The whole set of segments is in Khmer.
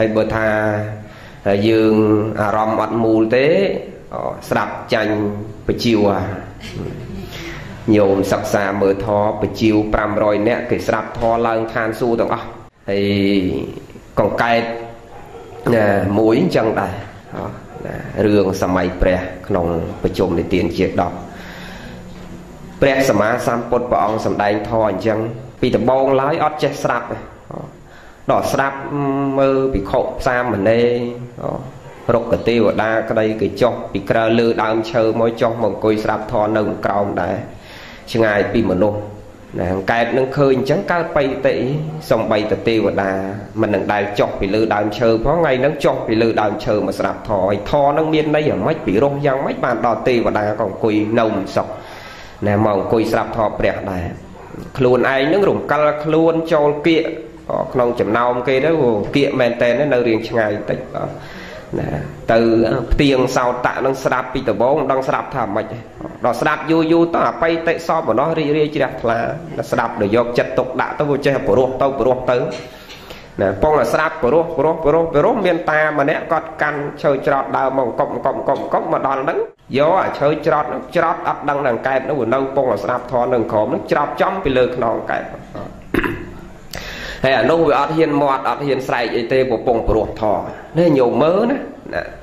ហើយបើថាយើងអារម្មណ៍អត់មូលទេស្ដាប់ចាញ់បជាវញោមសិក្សាមើលធម៌បជាវ500នាក់គេស្ដាប់ធម៌ឡើងឋានសួគ៌ទាំងអស់ហើយកង្កែតណាមួយអញ្ចឹងដែរណារឿងសម័យព្រះក្នុងប្រជុំនិទានជា10ព្រះសម្មាសម្ពុទ្ធព្រះអង្គសម្ដែងធម៌អញ្ចឹងពីដំបូងឡើយអត់ចេះស្ដាប់ ដល់ស្ដាប់មើលពិខុសាមណេររុក្ខទេវតាក្តីគេចុះពីក្រៅលើដើមឈើមកចុះមកអង្គុយស្ដាប់ធម៌នៅក្រោមដែរឆ្ងាយពីមនុស្សណាកើតនឹងឃើញអញ្ចឹងកើតបៃតិសំបីតទេវតាមិននឹងដែលចុះពីលើដើមឈើផងថ្ងៃហ្នឹងចុះពីលើដើមឈើមកស្ដាប់ធម៌ហើយធម៌ហ្នឹងមានន័យយ៉ាងម៉េចពីរោះយ៉ាងម៉េចបានដល់ទេវតាក៏អង្គុយនៅមិនសុខណាមកអង្គុយស្ដាប់ធម៌ព្រះដែរខ្លួនឯងនឹងរំកិលខ្លួនចូលគៀក ក្នុងចំណោមគេទៅគៀកមែនតែននៅរៀងឆ្ងាយបន្តិចបាទណាទៅផ្ទៀងសោតៈនឹងស្ដាប់ពីដំបងមិនដឹងស្ដាប់ថាម៉េចដល់ស្ដាប់យូរយូរទៅអបិតិសពបំណោះរីករាយជ្រះថ្លាស្ដាប់ដល់យកចិត្តទុកដាក់ទៅវាចេះបរោះទៅបរោះទៅណាពងតែស្ដាប់បរោះបរោះបរោះបរោះមានតាម្នាក់គាត់កាន់ឈើច្រត់ដើមមកកប់កប់កប់កប់មកដល់ហ្នឹងយកអាឈើច្រត់ហ្នឹងច្រត់អត់ដឹងដល់កែបនោះនៅពងតែស្ដាប់ធននឹងក្រមហ្នឹងច្រត់ចំពីលើខ្នងកែប ហើយអានោះវាអត់ហ៊ានមាត់អត់ហ៊ានស្រែកអីទេពពងព្រោះធនេះញោមមើលណា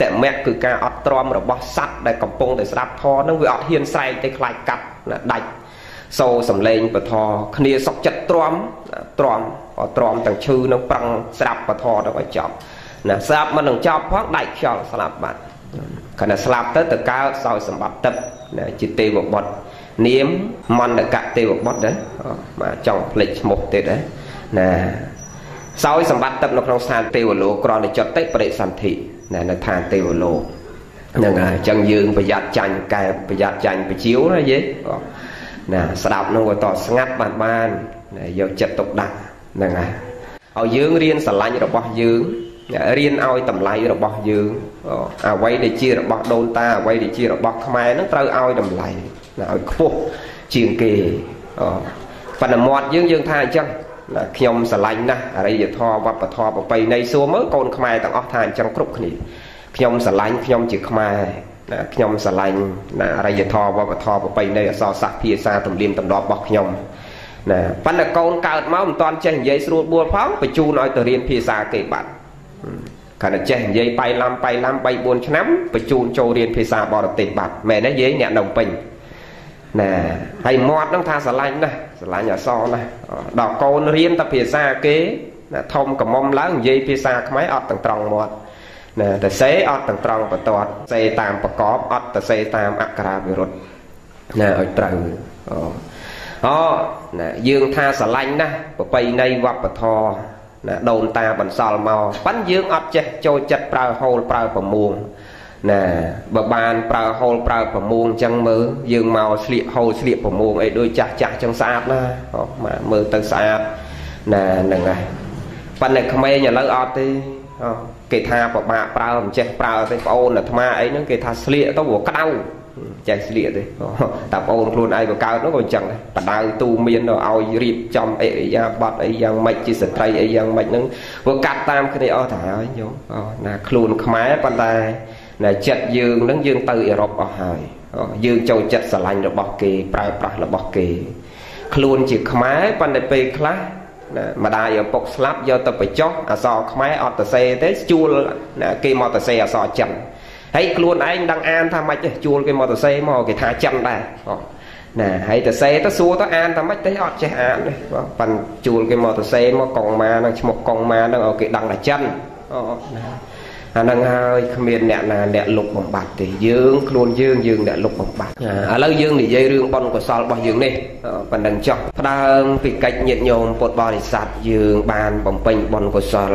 តមៈគឺការអត់ទ្រាំរបស់សត្វដែលកំពុងតែស្ដាប់ធនឹងវាអត់ហ៊ានស្រែកទេខ្លាចកាត់ដាច់សូសំលេងពធគ្នាសុកចិត្តទ្រាំទ្រាំទ្រាំទាំងឈឺនឹងប្រឹងស្ដាប់ពធទៅឲ្យចប់ណាស្ដាប់មិននឹងចប់ផងដាច់ខ្យល់ស្លាប់បាត់ខណៈស្លាប់ទៅទៅកើតសោយសម្បត្តិទឹកណាជាទេវបុត្រនាមមន្តកៈទេវបុត្រដែរបាទចង់ផ្លេចឈ្មោះទៀតដែរ ណាសោយសម្បត្តិទឹកនៅក្នុងស្ថានទេវលោកក្រណចតិបរិសន្ធិណានៅឋានទេវលោកហ្នឹងហើយអញ្ចឹងយើងប្រយ័ត្នចាញ់កែប្រយ័ត្នចាញ់បជាវណាយេណាស្ដាប់នោះក៏តស្ងាត់បានបានយកចិត្តទុកដាក់ហ្នឹងហើយឲ្យយើងរៀនស្រឡាញ់របស់យើងរៀនឲ្យតម្លៃរបស់យើងអ្វីដែលជារបស់ដូនតាអ្វីដែលជារបស់ខ្មែរហ្នឹងត្រូវឲ្យតម្លៃឲ្យខ្ពស់ជាងគេប៉ុន្តែមាត់យើងយើងថាអញ្ចឹង ខ្ញុំស្រឡាញ់ណាស់អរិយធម៌វប្បធម៌ប្រពៃណីសួរមើលកូនខ្មែរទាំងអស់ថាអញ្ចឹងគ្រប់គ្នាខ្ញុំស្រឡាញ់ខ្ញុំជាខ្មែរណាខ្ញុំស្រឡាញ់ណាអរិយធម៌វប្បធម៌ប្រពៃណីអសរសាស្ត្រភាសាទំនៀមទម្លាប់របស់ខ្ញុំណាប៉ុន្តែកូនកើតមកមិនទាន់ចេះនិយាយស្រួលបួលផងបញ្ជូនឲ្យទៅរៀនភាសាគេបាត់គាត់តែចេះនិយាយបៃឡាំបៃឡាំ3 4ឆ្នាំបញ្ជូនចូលរៀនភាសាបរទេសបាត់មែនទេយាយអ្នកនៅពេញ ណាហើយមាត់ហ្នឹងថាស្រឡាញ់ណាស់ស្រឡាញ់អសរណាស់ដល់កូនរៀនតែភាសាគេណាធំកំមុំឡើងនិយាយភាសាខ្មែរអត់ទាំងត្រង់មាត់ណាតែសេអត់ទាំងត្រង់បន្ទាត់សេតាមប្រកបអត់តែសេតាមអក្ខរាវិរុទ្ធណាឲ្យត្រូវអូអូណាយើងថាស្រឡាញ់ណាស់ប្រពៃណីវប្បធម៌ណាដូនតាបន្សល់មកប៉ិនយើងអត់ចេះចូលចិត្តប្រើហូលប្រើប្រមួង ណាបើបានប្រើហូលប្រើប្រមួងអញ្ចឹងមើលយើងមកស្លៀកហូលស្លៀកប្រមួងអីដូចចាស់ចាស់អញ្ចឹងស្អាតណាមកមើលទៅស្អាតណាហ្នឹងហើយប៉ុន្តែក្មេងឥឡូវអត់ទេគេថាពិបាកប្រើមិនចេះប្រើទេប្អូនអាត្មាអីហ្នឹងគេថាស្លៀកទៅវាក្តៅចេះស្លៀកទេតែប្អូនខ្លួនឯងបង្កើតនោះក៏អញ្ចឹងដែរបដៅទូមានឲ្យរៀបចំអិរិយាបថអីយ៉ាងម៉េចជាស្ត្រីអីយ៉ាងម៉េចហ្នឹងវាកាត់តាមគ្នាអស់ទៅហើយញោមណាខ្លួនខ្មែរប៉ុន្តែ ណាចិត្តយើងនឹងយើងទៅអឺរ៉ុបអស់ហើយយើងចូលចិត្តស្រឡាញ់របស់គេប្រើប្រាស់របស់គេ ខ្លួនជាខ្មែរប៉ុន្តែពេលខ្លះណាម្ដាយឪពុកស្លាប់យកទៅបញ្ចុះអសរខ្មែរអត់ទៅសេទេជួលណាគេមកទៅសេអសរចិនហើយខ្លួនឯងដឹងអានថាម៉េចទេជួលគេមកទៅសេមកគេថាចិនដែរណាហើយទៅសេទៅសួរទៅអានថាម៉េចទេអត់ចេះអានទេប៉ាន់ជួលគេមកទៅសេមកកងម៉ានឹងឈ្មោះកងម៉ានឹងឲ្យគេដឹងថាចិនអូណា អាហ្នឹងហើយគ្មានអ្នកណាអ្នកលុបបំបត្តិទេយើងខ្លួនយើងយើងអ្នកលុបបំបត្តិឥឡូវយើងនិយាយរឿងបុណ្យកុសលរបស់យើងនេះប៉ុណ្ណឹងចុះផ្ដើមពីកិច្ចញាតិញោមពុទ្ធបរិស័ទយើងបានបំពេញបុណ្យកុសល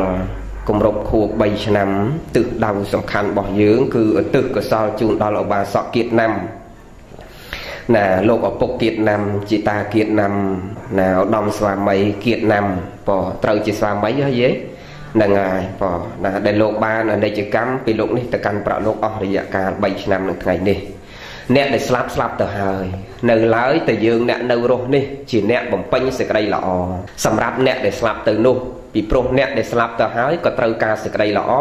គម្រប់ខួប3ឆ្នាំទិសដៅសំខាន់របស់យើងគឺឧទ្ទិសកុសលជូនដល់ឧបាសកគៀតណាំណាលោកឪពុកគៀតណាំជីតាគៀតណាំណាឧត្តមស្វាមីគៀតណាំបើត្រូវជាស្វាមីហ៎យេ ហ្នឹងហើយបងណាដែលលោកបានអនិច្ចកម្មពីលោកនេះទៅកាន់ប្រាក់លោកអស់រយៈកាល3ឆ្នាំនឹងថ្ងៃនេះអ្នកដែលស្លាប់ស្លាប់ទៅហើយនៅឡើយតែយើងអ្នកនៅរស់នេះជាអ្នកបំពេញសេចក្តីល្អសម្រាប់អ្នកដែលស្លាប់ទៅនោះពីព្រោះអ្នកដែលស្លាប់ទៅហើយក៏ត្រូវការសេចក្តីល្អ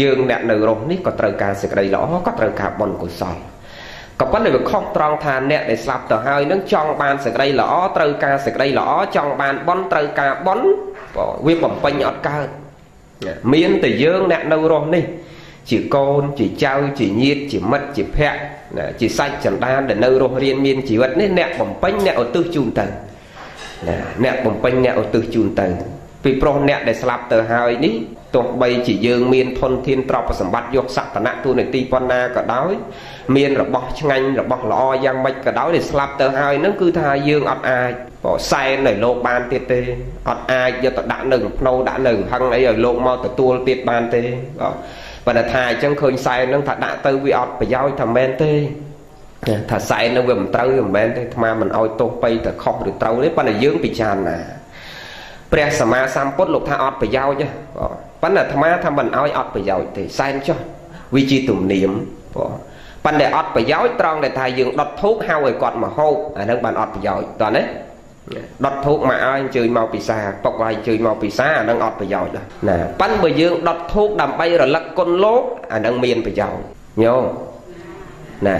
យើងអ្នកនៅរស់នេះក៏ត្រូវការសេចក្តីល្អក៏ត្រូវការបុណ្យកុសលក៏ប៉ុន្តែវាខុសត្រង់ថាអ្នកដែលស្លាប់ទៅហើយនឹងចង់បានសេចក្តីល្អត្រូវការសេចក្តីល្អចង់បានបុណ្យត្រូវការបុណ្យវាបំពេញអត់កើត មានតែយើងអ្នកនៅរស់នេះ ជាកូនជាចៅជាញាតិជាមិត្តជាភ័ក្រជាសាច់ចន្តានដែលនៅរស់រៀនមានជីវិតនេះអ្នកបំពេញអ្នកឧទ្ទិសជូនទៅណាអ្នកបំពេញអ្នកឧទ្ទិសជូនទៅ ពីព្រោះអ្នកដែលស្លាប់ទៅហើយនេះទោះបីជាយើងមានធនធានទ្រព្យសម្បត្តិយកសក្តានៈទូនាទីប៉ុណ្ណាក៏ដោយមានរបស់ឆ្ងាញ់របស់ល្អយ៉ាងម៉េចក៏ដោយដែលស្លាប់ទៅហើយនឹងគឺថាយើងអត់អាចបសែននៅលោកបានទៀតទេអត់អាចយកទៅដាក់នៅក្នុងភ្នោដាក់នៅហឹងអីឲ្យលោកមកទទួលទៀតបានទេបាទប៉ុន្តែថាអញ្ចឹងឃើញសែននឹងថាដាក់ទៅវាអត់ប្រយោជន៍ថាមែនទេថាសែននឹងវាមិនត្រូវវាមិនមែនទេអាត្មាមិនអោយទោសបីតែខុសឬត្រូវទេប៉ុន្តែយើងពិចារណា ព្រះសម្មាសម្ពុទ្ធលោកថាអត់ប្រយោជន៍ប៉ុន្តែអាត្មាថាមិនអោយអត់ប្រយោជន៍ទេសែនចុះវាជាទំនៀមបងប៉ុន្តែអត់ប្រយោជន៍ត្រង់ដែលថាយើងដុតធូបហៅឲ្យគាត់មកហូបអានឹងបានអត់ប្រយោជន៍តើណាដុតធូបមកឲ្យអញ្ជើញមកពិសាពុកឲ្យអញ្ជើញមកពិសាអានឹងអត់ប្រយោជន៍ដែរណាប៉ិនបើយើងដុតធូបដើម្បីរលឹកគុណលោកអានឹងមានប្រយោជន៍ញោមណា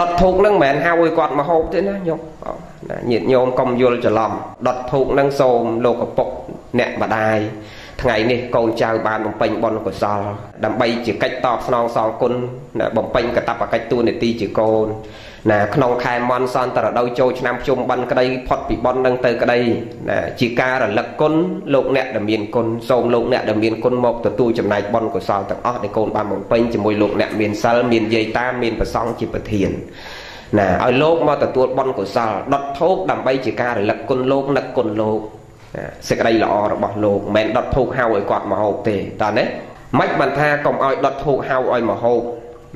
ដុតធូបនឹងមិនមែនហៅឲ្យគាត់មកហូបទេណាញោមណា ញាតិញោមកុំយល់ច្រឡំដុតធូបនឹងសូមលោកឪពុកអ្នកម្ដាយថ្ងៃនេះកូនចៅបានបំពេញបុណ្យកុសល ដើម្បីជាកិច្ចតបស្នងសងគុណបំពេញកតបកិច្ចទូនាទីជាកូនណាក្នុងខែមន់សន្តរដូវចូលឆ្នាំជុំបិណ្ឌក្តីផុតពីបន់នឹងទៅក្តីណាជាការរលឹកគុណលោកអ្នកដែលមានគុណសូមលោកអ្នកដែលមានគុណមកទទួលចំណែកបុណ្យកុសលទាំងអស់ដែលកូនបានបំពេញជាមួយលោកអ្នកមានសិលមានយាយតាមានប្រសង់ជាប្រធាន ណាឲ្យលោកមកទទួលបុណ្យកុសលដុតធូបដើម្បីជាការរលឹកគុណលោកនឹកគុណលោកសេចក្តីល្អរបស់លោកមិនមែនដុតធូបហៅឲ្យគាត់មកហូបទេតើណាមិនបានថាកុំឲ្យដុតធូបហៅឲ្យមកហូប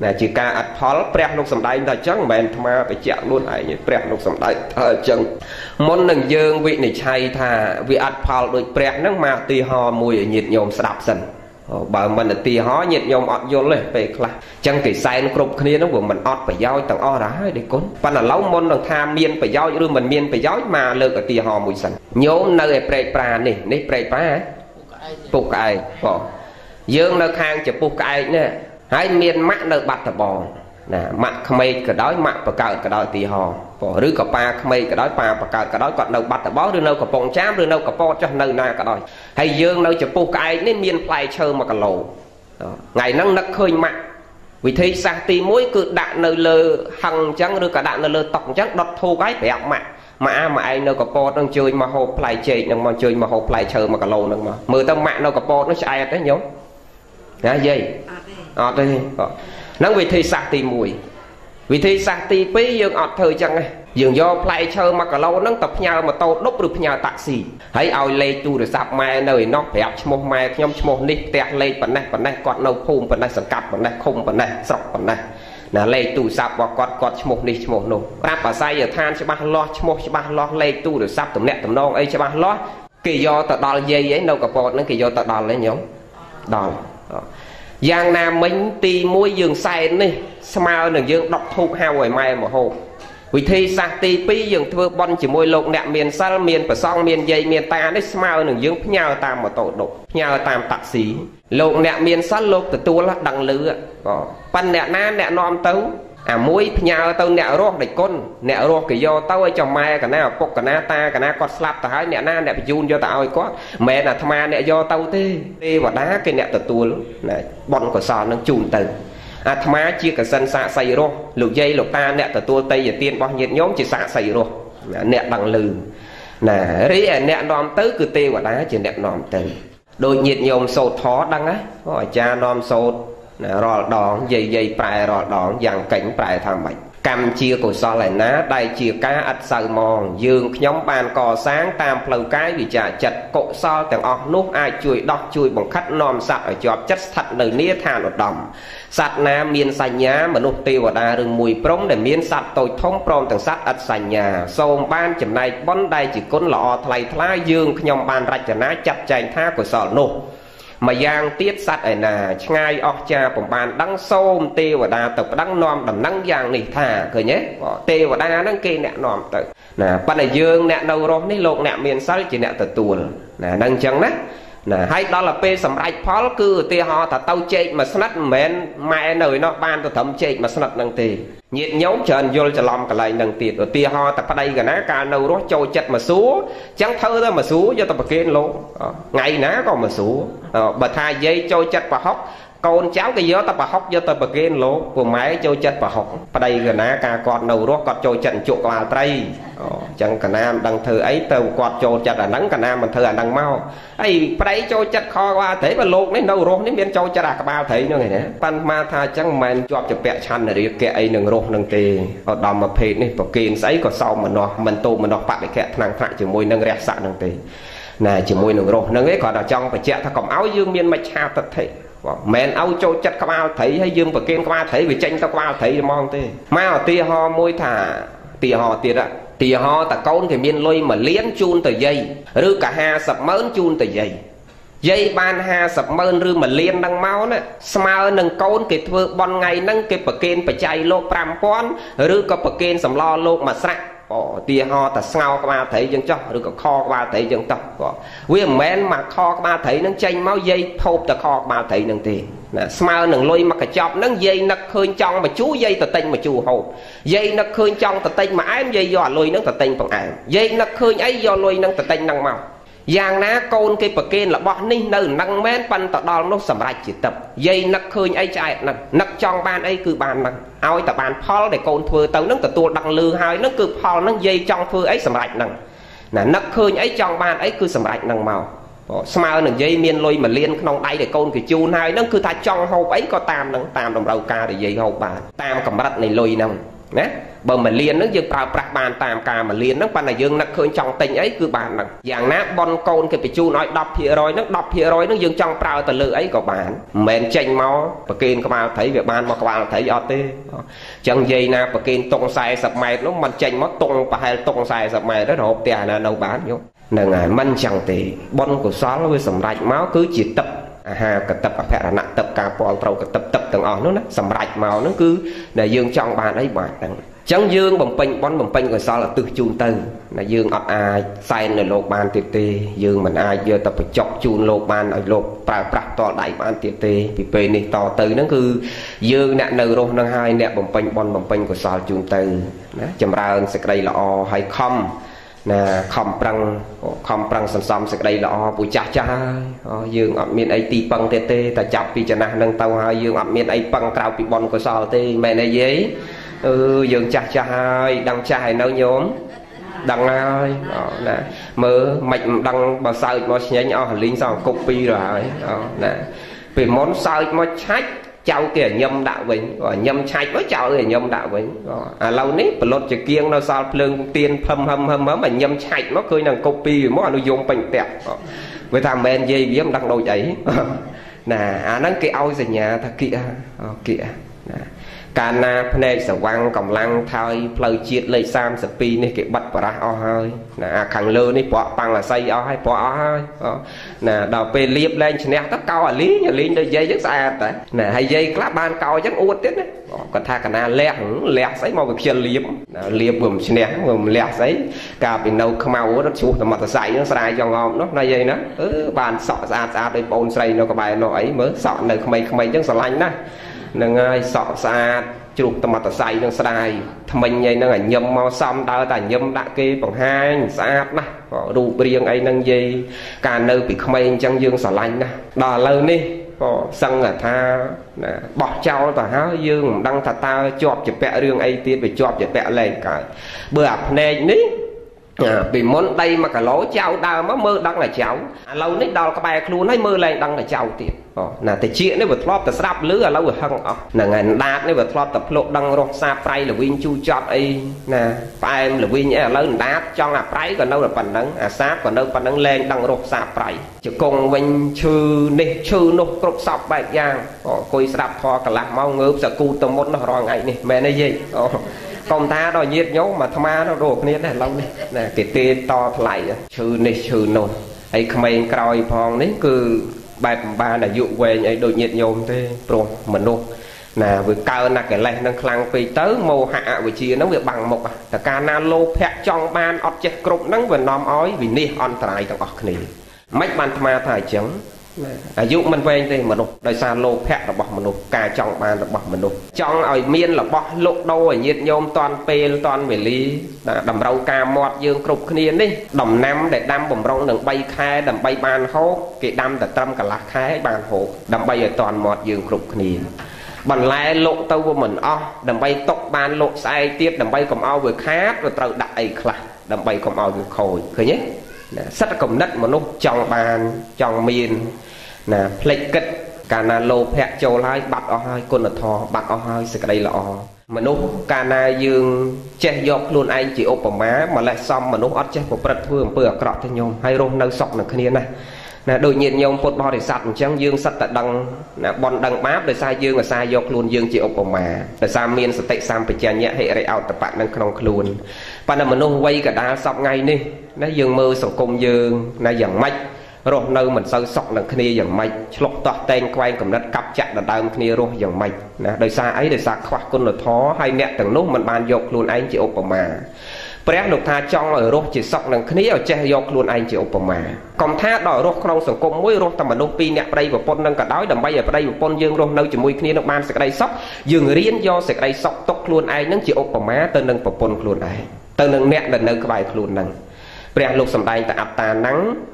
ណាជាការអត់ផលព្រះលោកសំដែងថាអញ្ចឹងមិនមែនអាត្មាបញ្ជាក់ខ្លួនឯងព្រះលោកសំដែងថាអញ្ចឹងមុននឹងយើងវិនិច្ឆ័យថាវាអត់ផលដូចព្រះហ្នឹងមកឧទាហរណ៍មួយឲ្យញាតិញោមស្ដាប់សិន បើមិនឧទាហរណ៍ញាតិញោមអត់យល់ទេពេលខ្លះអញ្ចឹងគេសែនគ្រប់គ្នាហ្នឹងវាមិនអត់ប្រយោជន៍ទាំងអស់រហើយដេគុណប៉ុន្តែឥឡូវមុននឹងថាមានប្រយោជន៍ឬមិនមានប្រយោជន៍មកលើកឧទាហរណ៍មួយសិនញោមនៅឯព្រែកប្រានេះនេះព្រែកប្រាពុកក្អែកបងយើងនៅខាងចំពុះក្អែកនេះហើយមានម៉ាក់នៅបាត់ដបង ណាម៉ាក់ក្មេកក៏ដោយម៉ាក់បកើតក៏ដោយទីហោបងឬក៏ប៉ាក្មេកក៏ដោយប៉ាបកើតក៏ដោយគាត់នៅបាត់ដបងឬនៅកំពង់ចាមឬនៅកពតចុះនៅណាក៏ដោយហើយយើងនៅចំពោះក្អែកនេះមានផ្លែឈើ1គីឡូថ្ងៃហ្នឹងនឹកឃើញម៉ាក់វិធីសាស្ត្រទី1គឺដាក់នៅលើហឹងអញ្ចឹងឬក៏ដាក់នៅលើតុកអញ្ចឹងដុតធូបហើយប្រាប់ម៉ាក់ម៉ាក់អាម៉ាក់ឯងនៅកពតនឹងជួយមកហូបផ្លែចេកនឹងមកជួយមកហូបផ្លែឈើ1គីឡូនឹងមកមើលទៅម៉ាក់នៅកពតនឹងឆ្អែតទេញោមណាយាយអត់ទេ ហ្នឹងវិធីសាស្ត្រទី1វិធីសាស្ត្រទី2យើងអត់ធ្វើចឹងទេយើងយកផ្លែឈើ1គីឡូហ្នឹងទៅផ្ញើម៉ូតូដប់ឬផ្ញើតាក់ស៊ីហើយឲ្យលេខទូរស័ព្ទម៉ែនៅឯនោះប្រាប់ឈ្មោះម៉ែខ្ញុំឈ្មោះនេះផ្ទះលេខប៉ុណ្ណេះប៉ុណ្ណេះគាត់នៅភូមិប៉ុណ្ណេះសង្កាត់ប៉ុណ្ណេះឃុំប៉ុណ្ណេះស្រុកប៉ុណ្ណេះណាលេខទូរស័ព្ទរបស់គាត់គាត់ឈ្មោះនេះឈ្មោះនោះប្រាប់អាស័យដ្ឋានច្បាស់លាស់ឈ្មោះច្បាស់លាស់លេខទូរស័ព្ទតំណាក់តំណងអីច្បាស់លាស់គេយកទៅដល់យាយឯនៅកពតហ្នឹងគេយកទៅដល់ឯងញោមដល់ យ៉ាងណាមិញទី1យើងសែននេះស្មើនឹងយើងដុតធូបហៅឲ្យម៉ែមកហូបវិធីសាស្ត្រទី2យើងធ្វើបន់ជាមួយលោកអ្នកមានសិលមានប្រសងមានយាយមានតានេះស្មើនឹងយើងផ្ញើតាមម៉ូតូដុបផ្ញើតាមតាក់ស៊ីលោកអ្នកមានសិលលោកទទួលដឹងលឺប៉ុន្តែអ្នកណាអ្នកនាំទៅ អាមួយផ្ញើទៅអ្នករស់ដេចគុណអ្នករស់គេយកទៅឲ្យចំម៉ែកណាឪពុកកណាតាកណាគាត់ស្លាប់ទៅហើយអ្នកណាអ្នកបញ្ជូនយកទៅឲ្យគាត់មិនមែនអាត្មាអ្នកយកទៅទេទេវតាគេអ្នកទទួលណាបនកសលនឹងជូនទៅអាត្មាជាកសិនសាកសីរស់លោកយាយលោកតាអ្នកទទួលតេយ្យទានរបស់ញាតិញោមជាសាកសីរស់អ្នកដឹងលឺណារីឯអ្នកនាំទៅគឺទេវតាជាអ្នកនាំទៅដូចញាតិញោមសោតធរដឹងណាអាចារ្យនាំសោត រាល់ដងយាយយាយប្រែរាល់ដងយ៉ាងកេញប្រែថាម៉េចកម្មជាកុសលឯណាដែលជាការអត់សៅមកយើងខ្ញុំបានកសាងតាមផ្លូវកាយវិជ្ជាចិត្តកុសលទាំងអស់នោះអាចជួយដោះជួយបង្ខិតនាំសត្វឲ្យជាប់ចិត្តស្ថិតនៅនីឋានឧត្តមសត្វណាមានសញ្ញាមនុស្សទេវតាឬមួយព្រំដែលមានសត្វតូចធំព្រមទាំងសត្វអត់សញ្ញាសូមបានចំណែកបុណ្យដែលជាគុណល្អថ្លៃថ្លាយើងខ្ញុំបានរចនាចាត់ចែងថាកុសលនោះ ម្យ៉ាងទៀតសត្វឯណាឆ្ងាយអស់ចាពំបានដឹងសូមទេវតាទៅប្តឹងនាំដំណឹងយ៉ាងនេះថាឃើញទេទេវតាហ្នឹងគេអ្នកនាំទៅណាប៉ុន្តែយើងអ្នកនៅរស់នេះលោកអ្នកមានសិលជាអ្នកទទួលណាហ្នឹងអញ្ចឹងណា ណាហើយដល់ទៅពេលសម្រេចផលគឺឧទាហរណ៍ថាទៅជែកមួយស្និតមិនមែនម៉ែនៅឯនោះបានទៅត្រឹមជែកមួយស្និតនឹងទេញាតញោមច្រើនយល់ច្រឡំកន្លែងនឹងទៀតឧទាហរណ៍តែប្តីកណាកាលនៅរស់ចូលចិត្តមកសួរអញ្ចឹងធ្វើទៅមកសួរយកទៅប្រគេនលោកថ្ងៃណាក៏មកសួរបើថាយាយចូលចិត្តប្រហុក កូនចៅក៏យកទៅប្រហុកយកទៅប្រគេនលោកពូម៉ែចូលចិត្តប្រហុកប្តីកណាការគាត់នៅរស់គាត់ចូលចិត្តជក់ក្បាលត្រីអូអញ្ចឹងកណាមិនដឹងធ្វើអីទៅគាត់ចូលចិត្តអាហ្នឹងកណាមិនធ្វើអាហ្នឹងមកអីប្តីចូលចិត្តខក្បាលត្រីបើលោកនេះនៅរស់នេះមានចូលចិត្តអាក្បាលត្រីហ្នឹងឯណាប៉ាន់មកថាអញ្ចឹងមិនមែនជាប់ជាពាក់ឆន្ទរាគៈអីនឹងរស់ហ្នឹងទេឧត្តមភេទនេះប្រគេនស្អីក៏សោមមនោះមិនតូមនោះបដិកៈថ្នាំងថ្នាក់ជាមួយនឹងរះស័កហ្នឹងទេណាជាមួយនឹងរស់ហ្នឹងឯងគាត់តែចង់បញ្ជាក់ថាកុំឲ្យយើងមានមច្ឆាទិដ្ឋិ បងមិនឲ្យចូលចិត្តក្បាលត្រីហើយយើងប្រគិនក្បាលត្រីវាចេញទៅក្បាលត្រីហ្មងទេមកឧទាហរណ៍មួយថាឧទាហរណ៍ទៀតឧទាហរណ៍តកូនគេមានលុយ1លានជូនទៅយាយឬក៏50ម៉ឺនជូនទៅយាយយាយបាន50ម៉ឺនឬ1លានហ្នឹងមកណាស្មើនឹងកូនគេធ្វើបន់ថ្ងៃហ្នឹងគេប្រគេនបច្ច័យលោក5000ឬក៏ប្រគេនសម្លលោកមួយស្រាក់ ឧទាហរណ៍តែស្ងោក្បាលត្រីយើងចោះឬក៏ខក្បាលត្រីយើងតោះក៏វាមិនមែនមកខក្បាលត្រីនឹងចេញមកយាយថោបតែខក្បាលត្រីនឹងទេណាស្មើនឹងលុយមកកញ្ចប់នឹងយាយនឹកឃើញចង់មកជូយាយទៅទិញមកជូហូបយាយនឹកឃើញចង់ទៅទិញមកអែមយាយយកអាលុយនឹងទៅទិញបង្អែមយាយនឹកឃើញអីយកលុយនឹងទៅទិញនឹងមក យ៉ាងណាកូនគេប្រគេនរបស់នេះនៅនឹងមែនប៉ិនទៅដល់នោះសម្រេចជាទឹកយាយនឹកឃើញអីឆ្អែតហ្នឹងនឹកចង់បានអីគឺបានហ្នឹងឲ្យតែបានផលដែលកូនធ្វើទៅហ្នឹងទទួលដឹងលឺហើយហ្នឹងគឺផលហ្នឹងយាយចង់ធ្វើអីសម្រេចហ្នឹងណានឹកឃើញអីចង់បានអីគឺសម្រេចហ្នឹងមកស្មើនឹងយាយមានលុយមួយលានក្នុងដៃដែលកូនគេជូនហើយហ្នឹងគឺថាចង់ហូបអីក៏តាមហ្នឹងតាមតម្រូវការដែលយាយហូបបានតាមកម្រិតនៃលុយហ្នឹង ណាបើមួយលានហ្នឹងយើងប្រើប្រាស់បានតាមការមួយលានហ្នឹងប៉ុន្តែយើងនឹកឃើញចង់ទិញអីគឺបានហ្នឹងយ៉ាងណាបនកូនគេបញ្ជូនឲ្យ10%ហ្នឹង10%ហ្នឹងយើងចង់ប្រើទៅលើអីក៏បានមិនមែនចេញមកប្រគេនក្បាលត្រីវាបានមកក្បាលត្រីអត់ទេអញ្ចឹងនិយាយណាប្រគេនតុង40ម៉ែត្រនោះมันចេញមកតុងប្រហែលតុង40ម៉ែត្រទៅរហូតផ្ទះណានៅបានយកហ្នឹងហើយមិនចឹងទេបនកុសលវាសម្រេចមកគឺជាទឹក អាហារកតិបអភរណៈទឹកការពលត្រូវកតិបទឹកទាំងអស់នោះណាសម្រេចមកនោះគឺដែលយើងចង់បានអីបានហ្នឹងអញ្ចឹងយើងបំពេញបន់បំពេញកុសលឧទ្ទិសជូនទៅណាយើងអត់អាចសែននៅលោកបានទៀតទេយើងមិនអាចយកទៅបញ្ចុកជូនលោកបានឲ្យលោកប្រើប្រាស់តដៃបានទៀតទេពីពេលនេះតទៅហ្នឹងគឺយើងអ្នកនៅរស់នឹងហើយអ្នកបំពេញបន់បំពេញកុសលជូនទៅណាចម្រើនសេចក្តីល្អហើយខំ ណាខំប្រឹងខំប្រឹងសន្សំសេចក្តីល្អពូចាស់ចាស់ហើយយើងអត់មានអីទីពឹងទៀតទេតែចាប់ពីចំណាស់នឹងទៅហើយយើងអត់មានអីពឹងក្រៅពីបុណ្យកុសលទេមែនទេយាយអឺយើងចាស់ចាស់ហើយដឹងចាស់ហើយនៅញោមដឹងហើយណាមើលមិនដឹងបើសើចមកឆ្ញាញ់អស់លីងសងគប់ពីរហើយណាពេលមុនសើចមកឆាច់ ចៅគេញឹមដាក់វិញញឹមឆាច់មកចៅគេញឹមដាក់វិញឥឡូវនេះបលុតជាគៀងនៅសល់ភ្លើងទៀនផឹមហឹមហឹមហឹមញឹមឆាច់មកឃើញនឹងកុបពីមកអនុយងពេញផ្ទះវាថាមិនមែននិយាយវាមិនដឹងដូចអីណាអាហ្នឹងគេឲ្យសញ្ញាថាគៀគៀណា កាលណាភ្នែកសវាំងកម្លាំងថយផ្លូវជាតិលេខ32នេះគេបិទបរះអស់ហើយណាអាខាងលើនេះប្រក់ប៉ាំងអាស័យអស់ហើយប្រក់អស់ហើយណាដល់ពេលលៀបលែងឈ្នះទៅកោអាលីងអាលីងដូចយាយចឹងស្អាតតែណាហើយយាយខ្លះបានកោចឹងអួតទៀតណាគាត់ថាកណាលះលះស្អីមកវាខ្ជិលលៀបលៀបវាមិនឈ្នះវាមិនលះស្អីកាលពីនៅខ្មៅរត់ជ្រុះតែមកតសៃហ្នឹងស្រាយចងអមនោះណាយាយណាអឺបានសក់ស្អាតស្អាតដូចបងស្រីនៅក្បែរនោះអីមើលសក់នៅក្មេងៗចឹងស្រឡាញ់ណាស់ នឹងហើយសក់ស្អាតជ្រុះតមតស័យនឹងស្ដាយថ្មិញអីហ្នឹងញឹមមកសំដើរតែញឹមដាក់គេបង្ហាញស្អាតណាស់ក៏រូបរាងអីហ្នឹងនិយាយកាលនៅពីក្មេងអញ្ចឹងយើងស្រឡាញ់ណាស់ដល់ឥឡូវនេះក៏សឹងថាណាបោះចោលទៅហើយយើងមិនដឹងថាតើជាប់ជាពាក់រឿងអីទៀតវាជាប់ជាពាក់លែងកើតបើអាភ្នែកនេះ ពីមុនដី1គីឡូចៅដើមមកមើលដឹងតែចៅឥឡូវនេះដល់ក្បែរខ្លួនហើយមើលលែងដឹងតែចៅទៀតណាតិចនេះវាធ្លាប់តែស្ដាប់ឮឥឡូវវាហឹងអស់ហ្នឹងហើយដាតនេះវាធ្លាប់តែភ្លុកដឹងរសសាប្រៃលវិញជូចត់អីណាផ្អែមលវិញអីឥឡូវដាតចង់អាប្រៃក៏នៅតែប៉ុណ្្នឹងអាសាបក៏នៅប៉ុណ្្នឹងលែងដឹងរសសាប្រៃជង្គង់វិញឈឺនេះឈឺនោះគ្រប់សពបែបយ៉ាងអង្គុយស្ដាប់ធေါ်កន្លះម៉ោងងើបសកូទៅមុននោះរាល់ថ្ងៃនេះមែនទេយាយអូ កុំថាដល់ញាតញោមអាត្មានោះរកគ្នាដែរឥឡូវនេះណាគេទេតថ្លៃឈឺនេះឈឺនោះហើយក្មេងក្រោយផងនេះគឺបែបមិនបានអាយុវែងអីដូចញាតិញោមទេព្រោះមនុស្សណាវាកើណាកិលេសនឹងខ្លាំងពេកទៅមោហៈអវិជ្ជានឹងវាបាំងមុខតែកាលណាលោភៈចង់បានអត់ចេះគ្រប់នឹងវានាំឲ្យវិនិច្ឆ័យអន្តរាយទាំងអស់គ្នាមិនបានអាត្មាថាអញ្ចឹង អាយុមិនវែងទេមនុស្សដោយសារលោភៈរបស់មនុស្សការចង់បានរបស់មនុស្សចង់ឲ្យមានរបស់លុកដោឲ្យញាតញោមតាន់ពេលតាន់វេលាតម្រូវការមាត់យើងគ្រប់គ្នានេះដំណាំដែលដាំបំរុងនឹង3ខែដើម្បីបានហូបគេដាំតែត្រឹមកន្លះខែបានហូបដើម្បីឲ្យតាន់មាត់យើងគ្រប់គ្នាបន្លែលក់ទៅវាមិនអស់ដើម្បីຕົកបានលក់ស្អែកទៀតដើម្បីកុំឲ្យវាខាតវាត្រូវដាក់អីខ្លះដើម្បីកុំឲ្យវាខូចឃើញទេសិតកំណត់មនុស្សចង់បានចង់មាន ណាផ្លេចគិតកាលណាលោភៈចូលហើយបាត់អស់ហើយគុណធម៌បាត់អស់ហើយសេចក្តីល្អមនុស្សកាលណាយើងចេះយកខ្លួនឯងជាឧបមាម្លេះសំមនុស្សអត់ចេះប្រព្រឹត្តធ្វើអំពើអាក្រក់ទេញោមហើយរស់នៅសុខនឹងគ្នាណាណាដូចញាតិញោមពុទ្ធបរិស័ទអញ្ចឹងយើងសិតតែដឹងណាបនដឹងបាបដោយសារយើងអាសាយកខ្លួនយើងជាឧបមាដោយសារមានសតិសម្បជញ្ញៈហិរិអោតបៈនៅក្នុងខ្លួនប៉ុន្តែមនុស្សវ័យកដាលសពថ្ងៃនេះណាយើងមើលសង្គមយើងណាយ៉ាងម៉េច រស់នៅមិនសូវសុខនឹងគ្នាយ៉ាងម៉េចឆ្លុកតោះតែងខ្វែងកំណត់កាប់ចាក់ដដើមគ្នារស់យ៉ាងម៉េចណាដោយសារអីដោយសារខ្វះគុណធម៌ហើយអ្នកទាំងនោះមិនបានយកខ្លួនឯងជាឧបមាព្រះលោកថាចង់ឲ្យរស់ជាសុខនឹងគ្នាឲ្យចេះយកខ្លួនឯងជាឧបមាកុំថាដល់រស់ក្នុងសង្គមមួយរស់តែមនុស្សពីរអ្នកប្តីប្រពន្ធនឹងក៏ដោយដើម្បីឲ្យប្តីប្រពន្ធយើងរស់នៅជាមួយគ្នានឹងបានសេចក្តីសុខយើងរៀនយកសេចក្តីសុខទុកខ្លួនឯងនឹងជាឧបមាទៅនឹងប្រពន្ធខ្លួនឯងទៅនឹងអ្នកដែលនៅក្បែរខ្លួននឹង ព្រះលោកសំដែងតែអត្តា năng